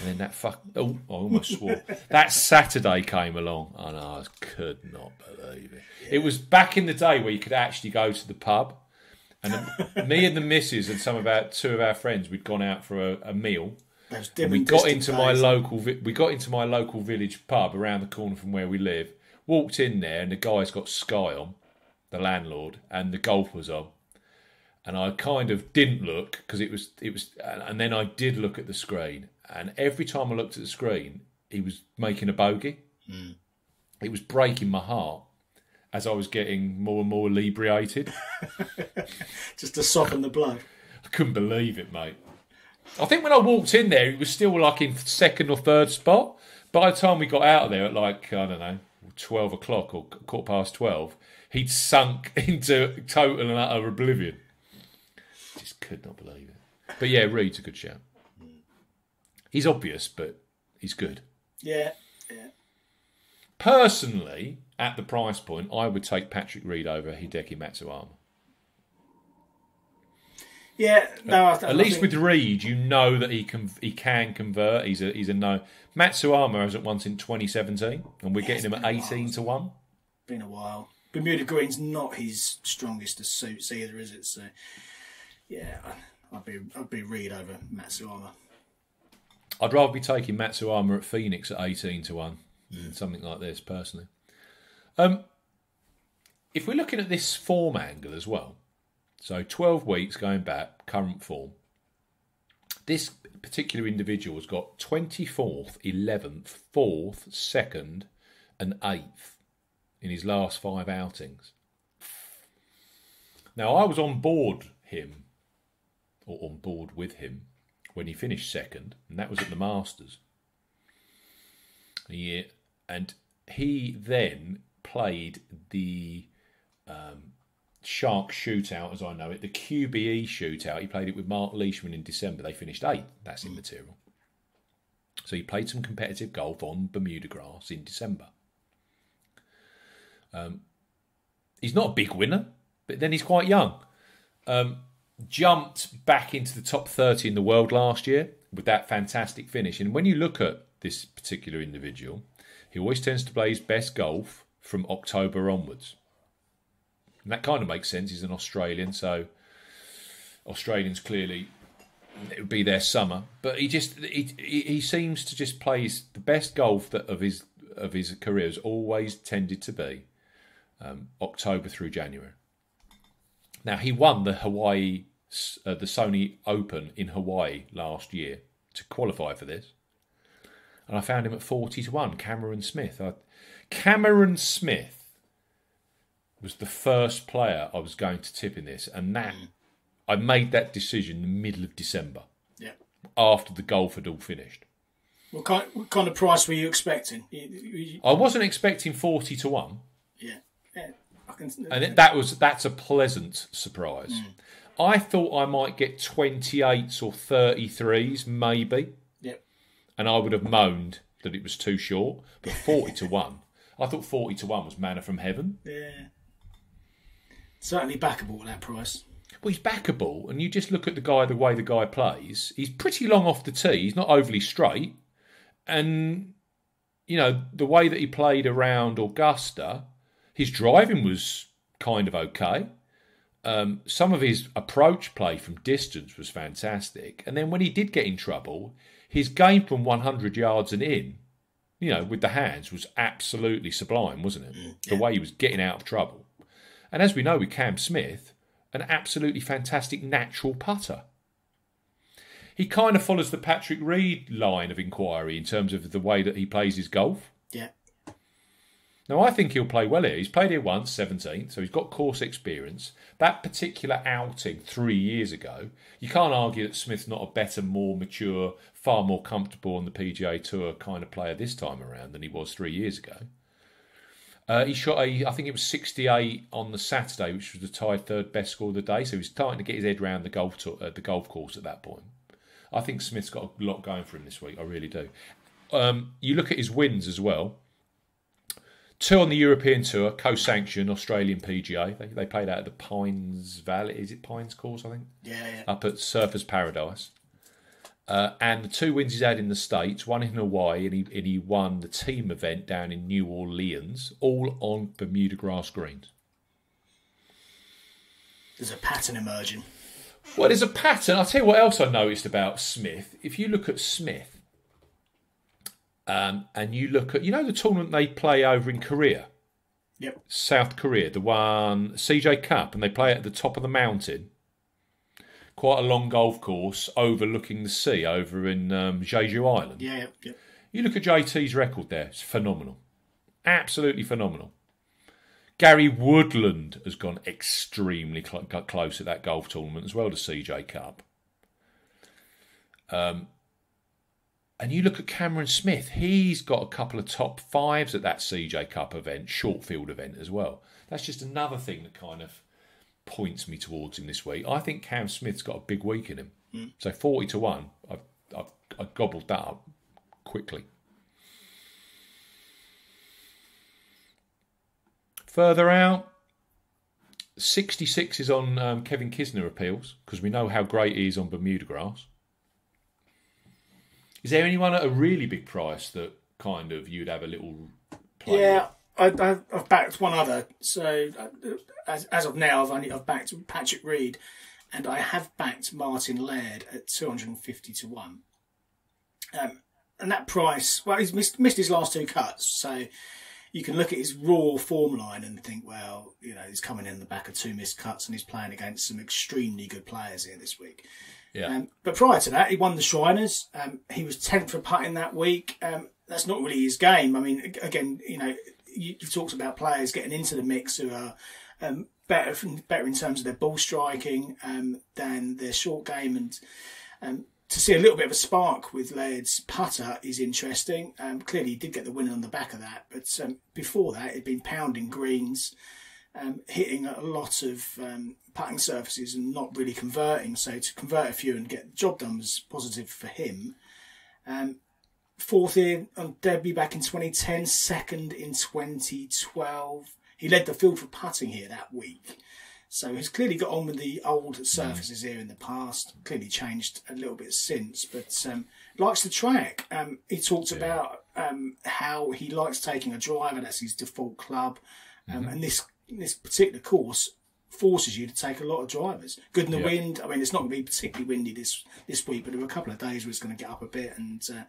And then that fuck, oh, I almost swore. that Saturday came along, and I could not believe it. It was back in the day where you could actually go to the pub. And me and the missus and some of our two of our friends, we'd gone out for a, a meal, and we got into my local vi- we got into my local village pub around the corner from where we live walked in there and the guy's got sky on the landlord and the golf was on and i kind of didn't look because it was it was and then i did look at the screen and every time i looked at the screen he was making a bogey hmm. it was breaking my heart as i was getting more and more inebriated just to soften the blow. I couldn't believe it, mate. I think when I walked in there, it was still like in second or third spot. By the time we got out of there at like, I don't know, 12 o'clock or quarter past 12, he'd sunk into total and utter oblivion. Just could not believe it. But yeah, Reed's a good shout. He's obvious, but he's good. Yeah, yeah. Personally, at the price point, I would take Patrick Reed over Hideki Matsuyama. Yeah, no, th- At least think- with Reed, you know that he can he can convert. He's a he's a no. Matsuyama hasn't won since 2017, and we're getting him at 18 to one. been a while. Bermuda Green's not his strongest of suits either, is it? So, yeah, I'd be I'd be Reed over Matsuyama. I'd rather be taking Matsuyama at Phoenix at 18 to one than something like this personally. Um, if we're looking at this form angle as well, so 12 weeks going back, current form. This particular individual has got 24th, 11th, 4th, 2nd, and 8th in his last five outings. Now, I was on board him, or on board with him, when he finished second, and that was at the Masters. Yeah, and he then played the um, Shark Shootout, as I know it, the QBE Shootout. He played it with Mark Leishman in December. They finished eighth. That's immaterial. So he played some competitive golf on Bermuda grass in December. Um, he's not a big winner, but then he's quite young. Um, jumped back into the top 30 in the world last year with that fantastic finish. And when you look at this particular individual, he always tends to play his best golf from October onwards. And that kind of makes sense. He's an Australian, so Australians clearly it would be their summer. But he just he he, seems to just play his, the best golf that of his of his career has always tended to be um, October through January. Now he won the Hawaii, uh, the Sony Open in Hawaii last year to qualify for this, and I found him at forty to one. Cameron Smith. I, Cameron Smith was the first player I was going to tip in this, and that I made that decision in the middle of December Yeah. after the golf had all finished. What kind what kind of price were you expecting? I wasn't expecting forty to one. Yeah, yeah. I can, and that was that's a pleasant surprise. Hmm. I thought I might get 28s or 33s, maybe, yeah. and I would have moaned that it was too short. But 40 to 1, I thought 40 to 1 was manna from heaven. Yeah. Certainly backable at that price. Well, he's backable, and you just look at the guy, the way the guy plays. He's pretty long off the tee. He's not overly straight, and you know the way that he played around Augusta, his driving was kind of okay. Um, some of his approach play from distance was fantastic, and then when he did get in trouble, his game from 100 yards and in, you know, with the hands was absolutely sublime, wasn't it? The way he was getting out of trouble, and as we know with Cam Smith, an absolutely fantastic natural putter. he kind of follows the Patrick Reed line of inquiry in terms of the way that he plays his golf. Now, I think he'll play well here. He's played here once, 17, so he's got course experience. That particular outing three years ago, you can't argue that Smith's not a better, more mature, far more comfortable on the PGA Tour kind of player this time around than he was three years ago. Uh, he shot a, I think it was 68 on the Saturday, which was the tied third best score of the day. So he was starting to get his head around the golf uh, the golf course at that point. I think Smith's got a lot going for him this week. I really do. Um, you look at his wins as well. Two on the European Tour, co-sanctioned Australian PGA. They, they played out at the Pines Valley. Is it Pines Course? I think Yeah, yeah. up at Surfers Paradise. Uh, and the two wins he's had in the States, one in Hawaii, and he, and he won the team event down in New Orleans, all on Bermuda grass greens. There's a pattern emerging. Well, there's a pattern. I'll tell you what else I noticed about Smith. If you look at Smith, um, and you look at, you know, the tournament they play over in Korea, Yep. South Korea, the one CJ Cup, and they play at the top of the mountain. Quite a long golf course overlooking the sea over in um, Jeju Island. Yeah, yeah, yeah. You look at JT's record there; it's phenomenal, absolutely phenomenal. Gary Woodland has gone extremely cl- close at that golf tournament as well to CJ Cup. Um, and you look at Cameron Smith; he's got a couple of top fives at that CJ Cup event, short field event as well. That's just another thing that kind of points me towards him this week. I think Cam Smith's got a big week in him. So forty to one, I've, I've, I've gobbled that up quickly. Further out, 66 is on um, Kevin Kisner appeals because we know how great he is on Bermuda grass. Is there anyone at a really big price that kind of you'd have a little play Yeah, I, I've backed one other. So uh, as, as of now, I've only I've backed Patrick Reed, and I have backed Martin Laird at two hundred and fifty to one. Um, and that price, well, he's missed, missed his last two cuts, so you can look at his raw form line and think, well, you know, he's coming in the back of two missed cuts and he's playing against some extremely good players here this week. Yeah. Um, but prior to that, he won the Shriners. Um, he was 10th for putting that week. Um, that's not really his game. I mean, again, you know, you, you've talked about players getting into the mix who are um, better better in terms of their ball striking um, than their short game, and um, to see a little bit of a spark with Laird's putter is interesting. Clearly, he did get the win on the back of that, but before that, he'd been pounding greens, um, hitting a lot of um, putting surfaces and not really converting. So to convert a few and get the job done was positive for him. Um, fourth in on debut back in 2010, second in 2012. He led the field for putting here that week. So he's clearly got on with the old surfaces here in the past. Clearly changed a little bit since, but um, likes the track. Um, he talks about um, how he likes taking a driver. That's his default club, um, and this this particular course forces you to take a lot of drivers. Good in the wind. I mean, it's not going to be particularly windy this this week, but there were a couple of days where it's going to get up a bit, and uh,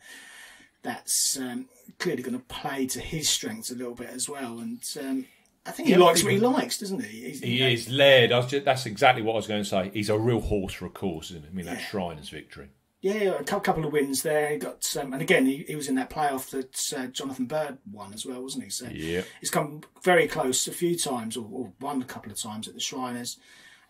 that's um, clearly going to play to his strengths a little bit as well. And um, I think he likes what he likes, doesn't he? He's, He is led. I was just, that's exactly what I was going to say. He's a real horse for a course, isn't he? I mean, that Shriners victory. Yeah, a couple of wins there. He got, um, and again, he, he was in that playoff that uh, Jonathan Byrd won as well, wasn't he? So Yeah. he's come very close a few times, or, or won a couple of times at the Shriners.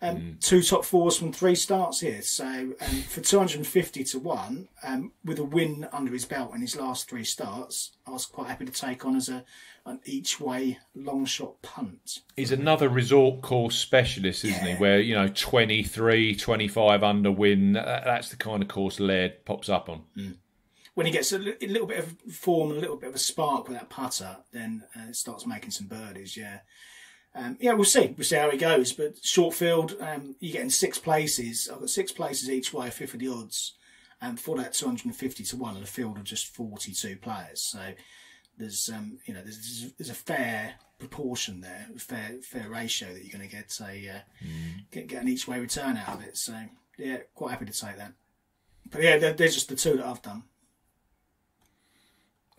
Um, Mm. Two top fours from three starts here. So um, for 250 to one, um, with a win under his belt in his last three starts, I was quite happy to take on as a an each way long shot punt. He's another resort course specialist, isn't he? Where, you know, 23, 25 under win. That's the kind of course Laird pops up on. when he gets a, little bit of form and a little bit of a spark with that putter, then uh, it starts making some birdies. Yeah, um, yeah, we'll see. We'll see how it goes. But short field, um, you get in six places. I've got six places each way, a fifth of the odds, and for that two hundred and fifty to one, and a field of just forty-two players. So there's, um, you know, there's there's a fair proportion there, a fair fair ratio that you're going to get a uh, get, get an each way return out of it. So yeah, quite happy to take that. But yeah, they're, they're just the two that I've done.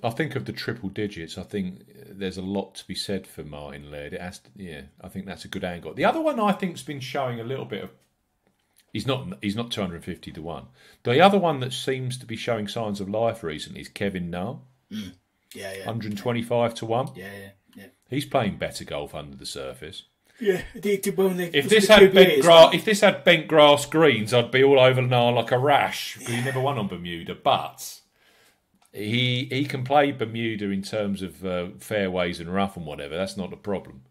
I think of the triple digits. I think uh, there's a lot to be said for Martin Laird. It has to, yeah, I think that's a good angle. The other one I think's been showing a little bit of He's not. He's not two hundred fifty to one. The other one that seems to be showing signs of life recently is Kevin Na, Yeah, yeah, hundred twenty five to one. yeah, yeah, yeah. He's playing better golf under the surface. Yeah, he did well in If this had bent grass, if this had bent grass greens, I'd be all over Na like a rash. He never won on Bermuda, but he he can play Bermuda in terms of uh, fairways and rough and whatever. That's not a problem.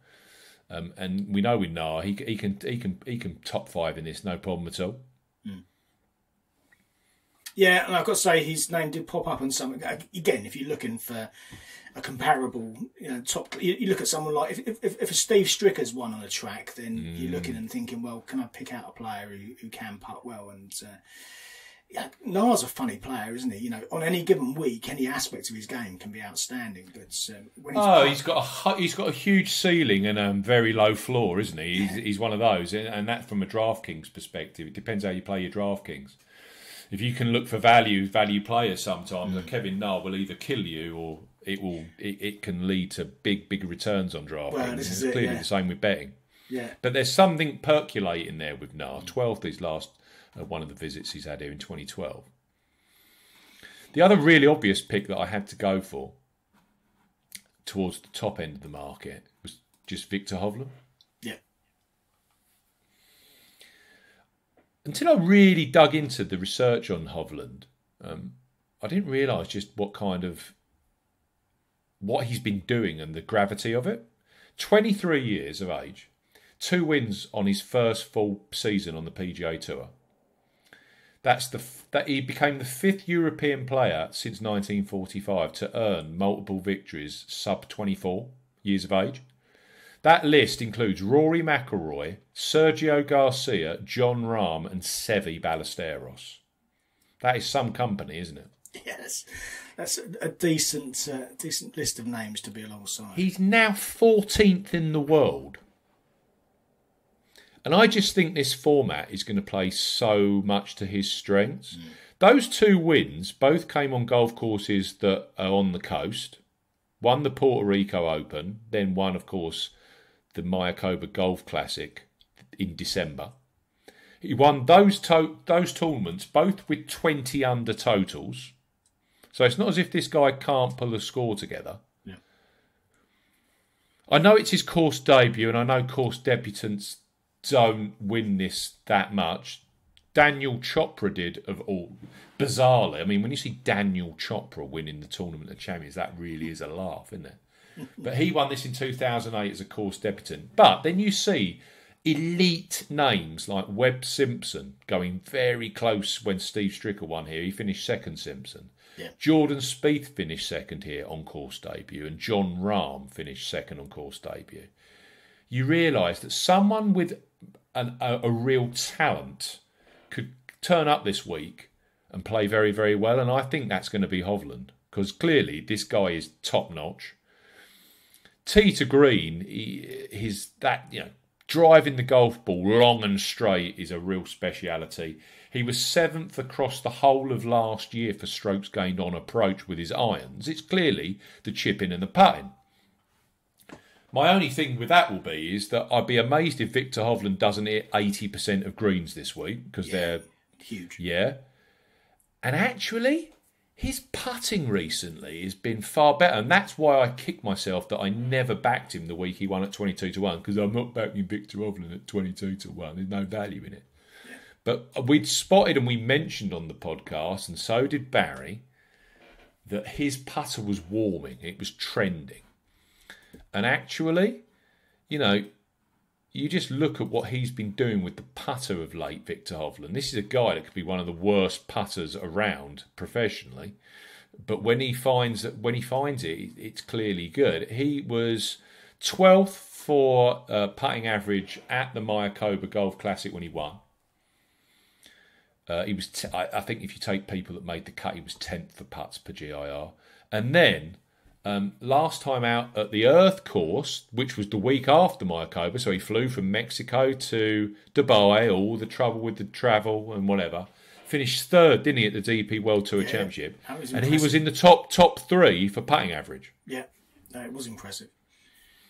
Um, and we know with Na, he he can he can he can top five in this, no problem at all. Yeah, and I've got to say his name did pop up on something. Again, if you're looking for a comparable, you know, top, you, you look at someone like if, if, if a Steve Stricker's won on a track, then you're looking and thinking, well, can I pick out a player who, who can putt well? And uh, yeah, Na's a funny player, isn't he? You know, on any given week, any aspect of his game can be outstanding. But um, when he's Oh, he's got a he's got a huge ceiling and a very low floor, isn't he? He's, he's one of those, and- and that's from a DraftKings perspective. It depends how you play your DraftKings. If you can look for value, value players sometimes, Mm. Kevin Na will either kill you or it will it, it can lead to big big returns on DraftKings. Well, this it's is it, clearly yeah. the same with betting. yeah, But there's something percolating there with Na. 12th these last uh, one of the visits he's had here in 2012. The other really obvious pick that I had to go for towards the top end of the market was just Viktor Hovland. yeah, Until I really dug into the research on Hovland, um, I didn't realise just what kind of what he's been doing and the gravity of it. 23 years of age, two wins on his first full season on the PGA Tour. That's the f- that he became the fifth European player since 1945 to earn multiple victories sub 24 years of age. That list includes Rory McIlroy, Sergio Garcia, Jon Rahm, and Seve Ballesteros. That is some company, isn't it? yes. That's a, a decent, uh, decent list of names to be alongside. He's now 14th in the world. And I just think this format is going to play so much to his strengths. Mm. Those two wins both came on golf courses that are on the coast. One, the Puerto Rico Open, then one, of course, the Mayakoba Golf Classic in December. He won those to- those tournaments both with 20 under totals. So it's not as if this guy can't pull a score together. I know it's his course debut, and I know course debutants don't win this that much. Daniel Chopra did of all bizarrely. I mean, when you see Daniel Chopra winning the tournament of champions, that really is a laugh, isn't it? but he won this in 2008 as a course debutant. But then you see elite names like Webb Simpson going very close when Steve Stricker won here. He finished second, Simpson. Yeah. Jordan Spieth finished second here on course debut, and Jon Rahm finished second on course debut. You realise that someone with an, a, a real talent could turn up this week and play very, very well, and I think that's going to be Hovland because clearly this guy is top notch. Tee to green, he, his that you know driving the golf ball long and straight is a real speciality. He was seventh across the whole of last year for strokes gained on approach with his irons. It's clearly the chipping and the putting. My only thing with that will be is that I'd be amazed if Viktor Hovland doesn't hit eighty percent of greens this week because they're Huge. yeah. And actually, his putting recently has been far better, and that's why I kick myself that I never backed him the week he won at twenty-two to one because I'm not backing Viktor Hovland at twenty-two to one. There's no value in it. But we'd spotted and we mentioned on the podcast, and so did Barry, that his putter was warming. It was trending, and actually, you know, you just look at what he's been doing with the putter of late, Viktor Hovland. This is a guy that could be one of the worst putters around professionally, but when he finds that when he finds it, it's clearly good. He was twelfth for uh, putting average at the Mayakoba Golf Classic when he won. Uh, he was, t- I, I think, if you take people that made the cut, he was tenth for putts per GIR, and then um, last time out at the Earth course, which was the week after Mayakoba, so he flew from Mexico to Dubai, all the trouble with the travel and whatever. Finished third, didn't he, at the DP World Tour Championship? that was and he was in the top top three for putting average. Yeah, no, it was impressive.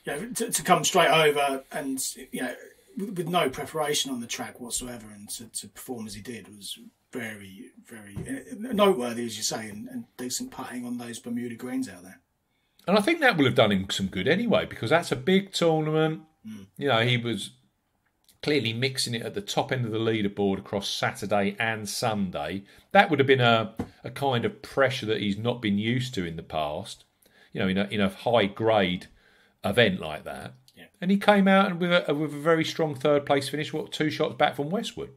Yeah, to, to come straight over and you know with, no preparation on the track whatsoever, and to, to perform as he did was very, very uh, noteworthy, as you say, and, and decent putting on those Bermuda greens out there. And I think that will have done him some good anyway, because that's a big tournament. You know, he was clearly mixing it at the top end of the leaderboard across Saturday and Sunday. That would have been a, a kind of pressure that he's not been used to in the past, you know, in a, in a high grade event like that. Yeah. And he came out with a, with a very strong third place finish, what, two shots back from Westwood.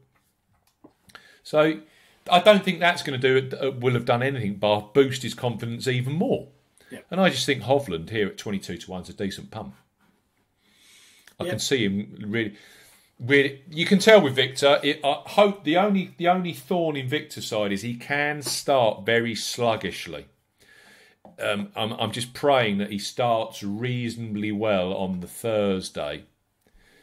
So I don't think that's going to do it, uh, will have done anything but boost his confidence even more. Yeah. And I just think Hovland here at 22 to 1 is a decent pump. I Yeah. can see him really. Really, you can tell with Viktor. It, I hope the only the only thorn in Viktor's side is he can start very sluggishly. Um, I'm I'm just praying that he starts reasonably well on the Thursday.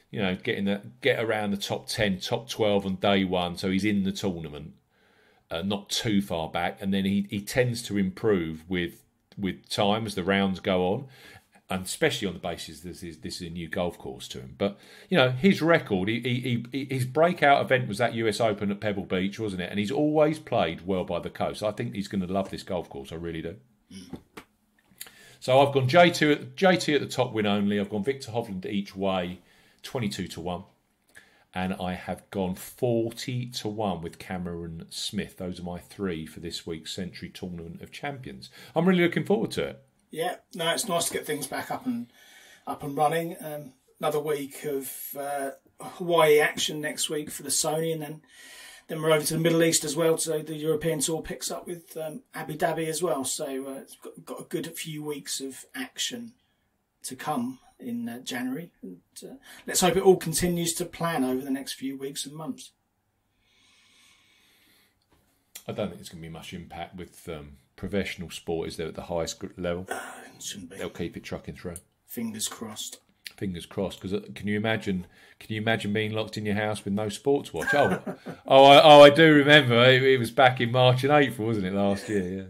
You know, getting the, get around the top ten, top twelve on day one, so he's in the tournament, uh, not too far back, and then he, he tends to improve with with time as the rounds go on, and especially on the basis this is this is a new golf course to him. But you know, his record, he, he, he, his breakout event was that US Open at Pebble Beach, wasn't it? And he's always played well by the coast. I think he's going to love this golf course. I really do. So I've gone J2 at, JT at the top win only. I've gone Viktor Hovland each way, 22 to 1. And I have gone 40 to 1 with Cameron Smith. Those are my three for this week's Sentry Tournament of Champions. I'm really looking forward to it. Yeah, no, it's nice to get things back up and up and running. Um, another week of uh, Hawaii action next week for the Sony, and then then we're over to the Middle East as well. So the European tour picks up with um, Abu Dhabi as well. So uh, it's got, got a good few weeks of action to come in uh, January. And, uh, let's hope it all continues to plan over the next few weeks and months. I don't think there's going to be much impact with um, professional sport, is there, at the highest level? It shouldn't be. They'll keep it trucking through. Fingers crossed. Fingers crossed. Because can you imagine? Can you imagine being locked in your house with no sports watch? Oh, oh, I, oh! I do remember. It, it was back in March and April, wasn't it, last year? Yeah.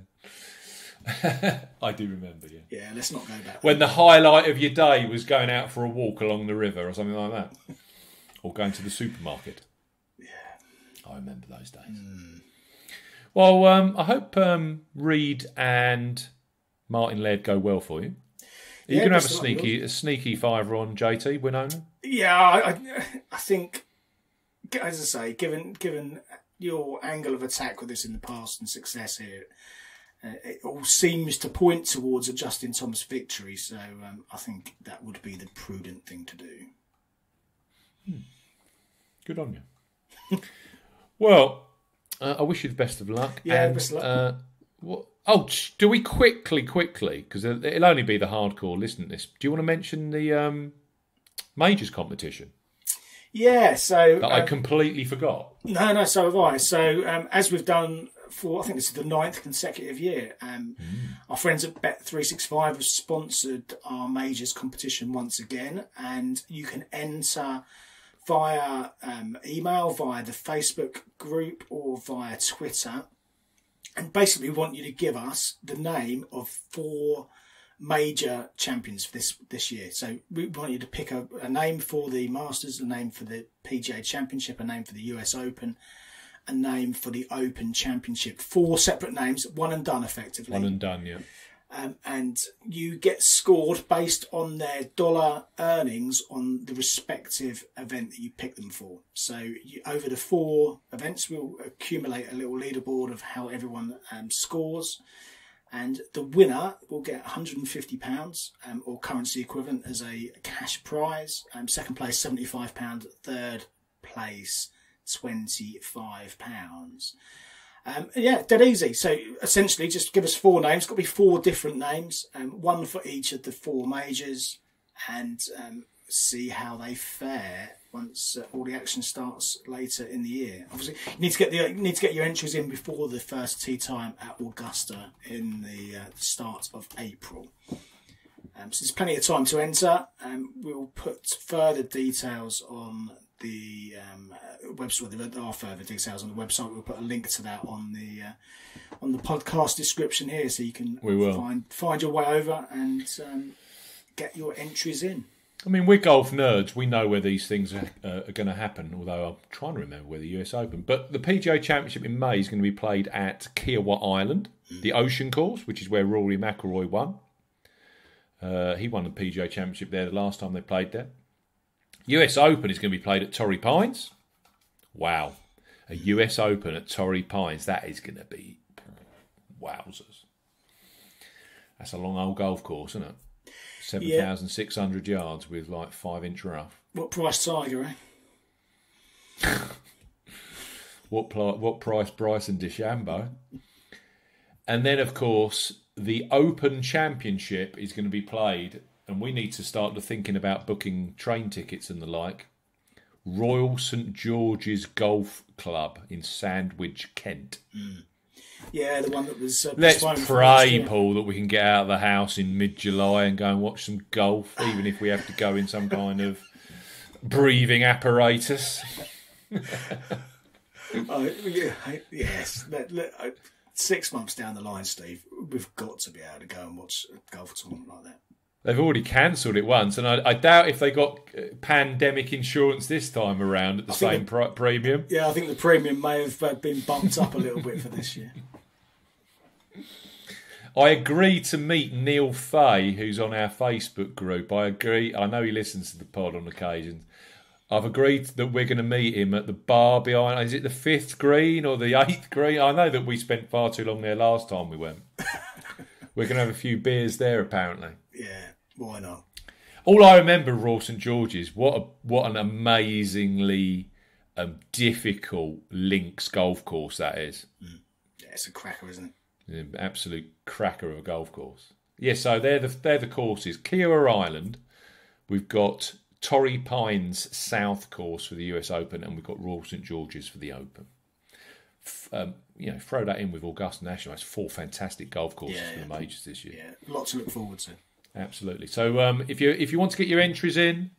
I do remember. Yeah. Yeah, let's not go back. When the highlight of your day was going out for a walk along the river or something like that, or going to the supermarket. Yeah, I remember those days. Well, um, I hope um, Reed and Martin Laird go well for you. Are you Yeah, going to have a best of luck, sneaky, a sneaky fiver on JT win only? Yeah, I, I, think, as I say, given given your angle of attack with this in the past and success here, it all seems to point towards a Justin Thomas victory. So um, I think that would be the prudent thing to do. Good on you. well, uh, I wish you the best of luck. Yeah, and, best of luck. Uh, what, oh, do we quickly, quickly, because it'll only be the hardcore listening this. Do you want to mention the um, majors competition Yeah. So that I um, completely forgot? No, no, so have I. So, um, as we've done for, I think this is the ninth consecutive year, um, our friends at Bet365 have sponsored our majors competition once again, and you can enter via um, email, via the Facebook group, or via Twitter. And basically, we want you to give us the name of four major champions for this this year. So we want you to pick a, a name for the Masters, a name for the PGA Championship, a name for the US Open, a name for the Open Championship. Four separate names, one and done effectively. One and done, yeah. um, and you get scored based on their dollar earnings on the respective event that you pick them for. So you, over the four events, we'll accumulate a little leaderboard of how everyone um, scores, and the winner will get 150 pounds um, or currency equivalent as a cash prize. Um, second place 75 pound, third place 25 pounds. Um, yeah, dead easy. So essentially, just give us four names. It's Got to be four different names, um, one for each of the four majors, and um, see how they fare once uh, all the action starts later in the year. Obviously, you need to get the you need to get your entries in before the first tea time at Augusta in the uh, start of April. Um, so there's plenty of time to enter. Um, we'll put further details on the um, uh, website. There are further details on the website. We'll put a link to that on the uh, on the podcast description here, so you can We will. find find your way over and um, get your entries in. I mean, we're golf nerds. We know where these things are, uh, are going to happen. Although I'm trying to remember where the US Open, but the PGA Championship in May is going to be played at Kiawah Island, the Ocean Course, which is where Rory McIlroy won. Uh, he won the PGA Championship there the last time they played there. US Open is going to be played at Torrey Pines. Wow, a US Open at Torrey Pines. That is going to be wowzers. That's a long old golf course, isn't it? 7,600 yards with like five inch rough. What price Tiger, eh? What, pl- what price Bryson DeChambeau? And then, of course, the Open Championship is going to be played, and we need to start to thinking about booking train tickets and the like. Royal St George's Golf Club in Sandwich, Kent. Yeah, the one that was. Uh, Let's postponed from last pray. Paul, that we can get out of the house in mid July and go and watch some golf, even if we have to go in some kind of breathing apparatus. Oh, yeah, yes. Let- let- uh, six months down the line, Steve, we've got to be able to go and watch a golf tournament like that. They've already cancelled it once, and I, I doubt if they got uh, pandemic insurance this time around at the think same pri- premium. Yeah, I think the premium may have uh, been bumped up a little bit for this year. I agree to meet Neil Fay, who's on our Facebook group. I agree. I know he listens to the pod on occasions. I've agreed that we're going to meet him at the bar behind. Is it the fifth green or the eighth green? I know that we spent far too long there last time we went. we're going to have a few beers there, apparently. Yeah, why not? All I remember of Royal St George's, what a, what an amazingly um, difficult links golf course that is. Yeah, it's a cracker, isn't it? An absolute cracker of a golf course. Yeah, so they're the they're the courses. Kiawah Island, we've got Torrey Pines South course for the US Open, and we've got Royal St George's for the Open. F- Um, you know, throw that in with Augusta National. That's four fantastic golf courses Yeah, for the majors this year. Yeah, lots to look forward to. Absolutely. So um, if you if you want to get your entries in,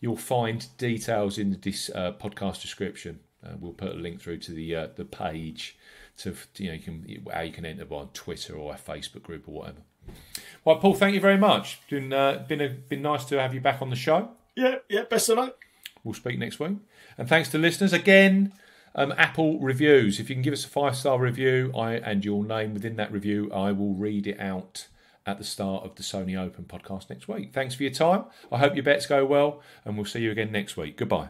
you'll find details in the dis, uh, podcast description. Uh, we'll put a link through to the uh, the page to you know you can how you can enter by Twitter or our Facebook group or whatever. Well, Paul, thank you very much. Been uh, been a, been nice to have you back on the show. Yeah, yeah, best of luck. We'll speak next week. And thanks to listeners again. Um, Apple reviews. If you can give us a five star review, I and your name within that review, I will read it out at the start of the Sony Open podcast next week. Thanks for your time. I hope your bets go well, and we'll see you again next week. Goodbye.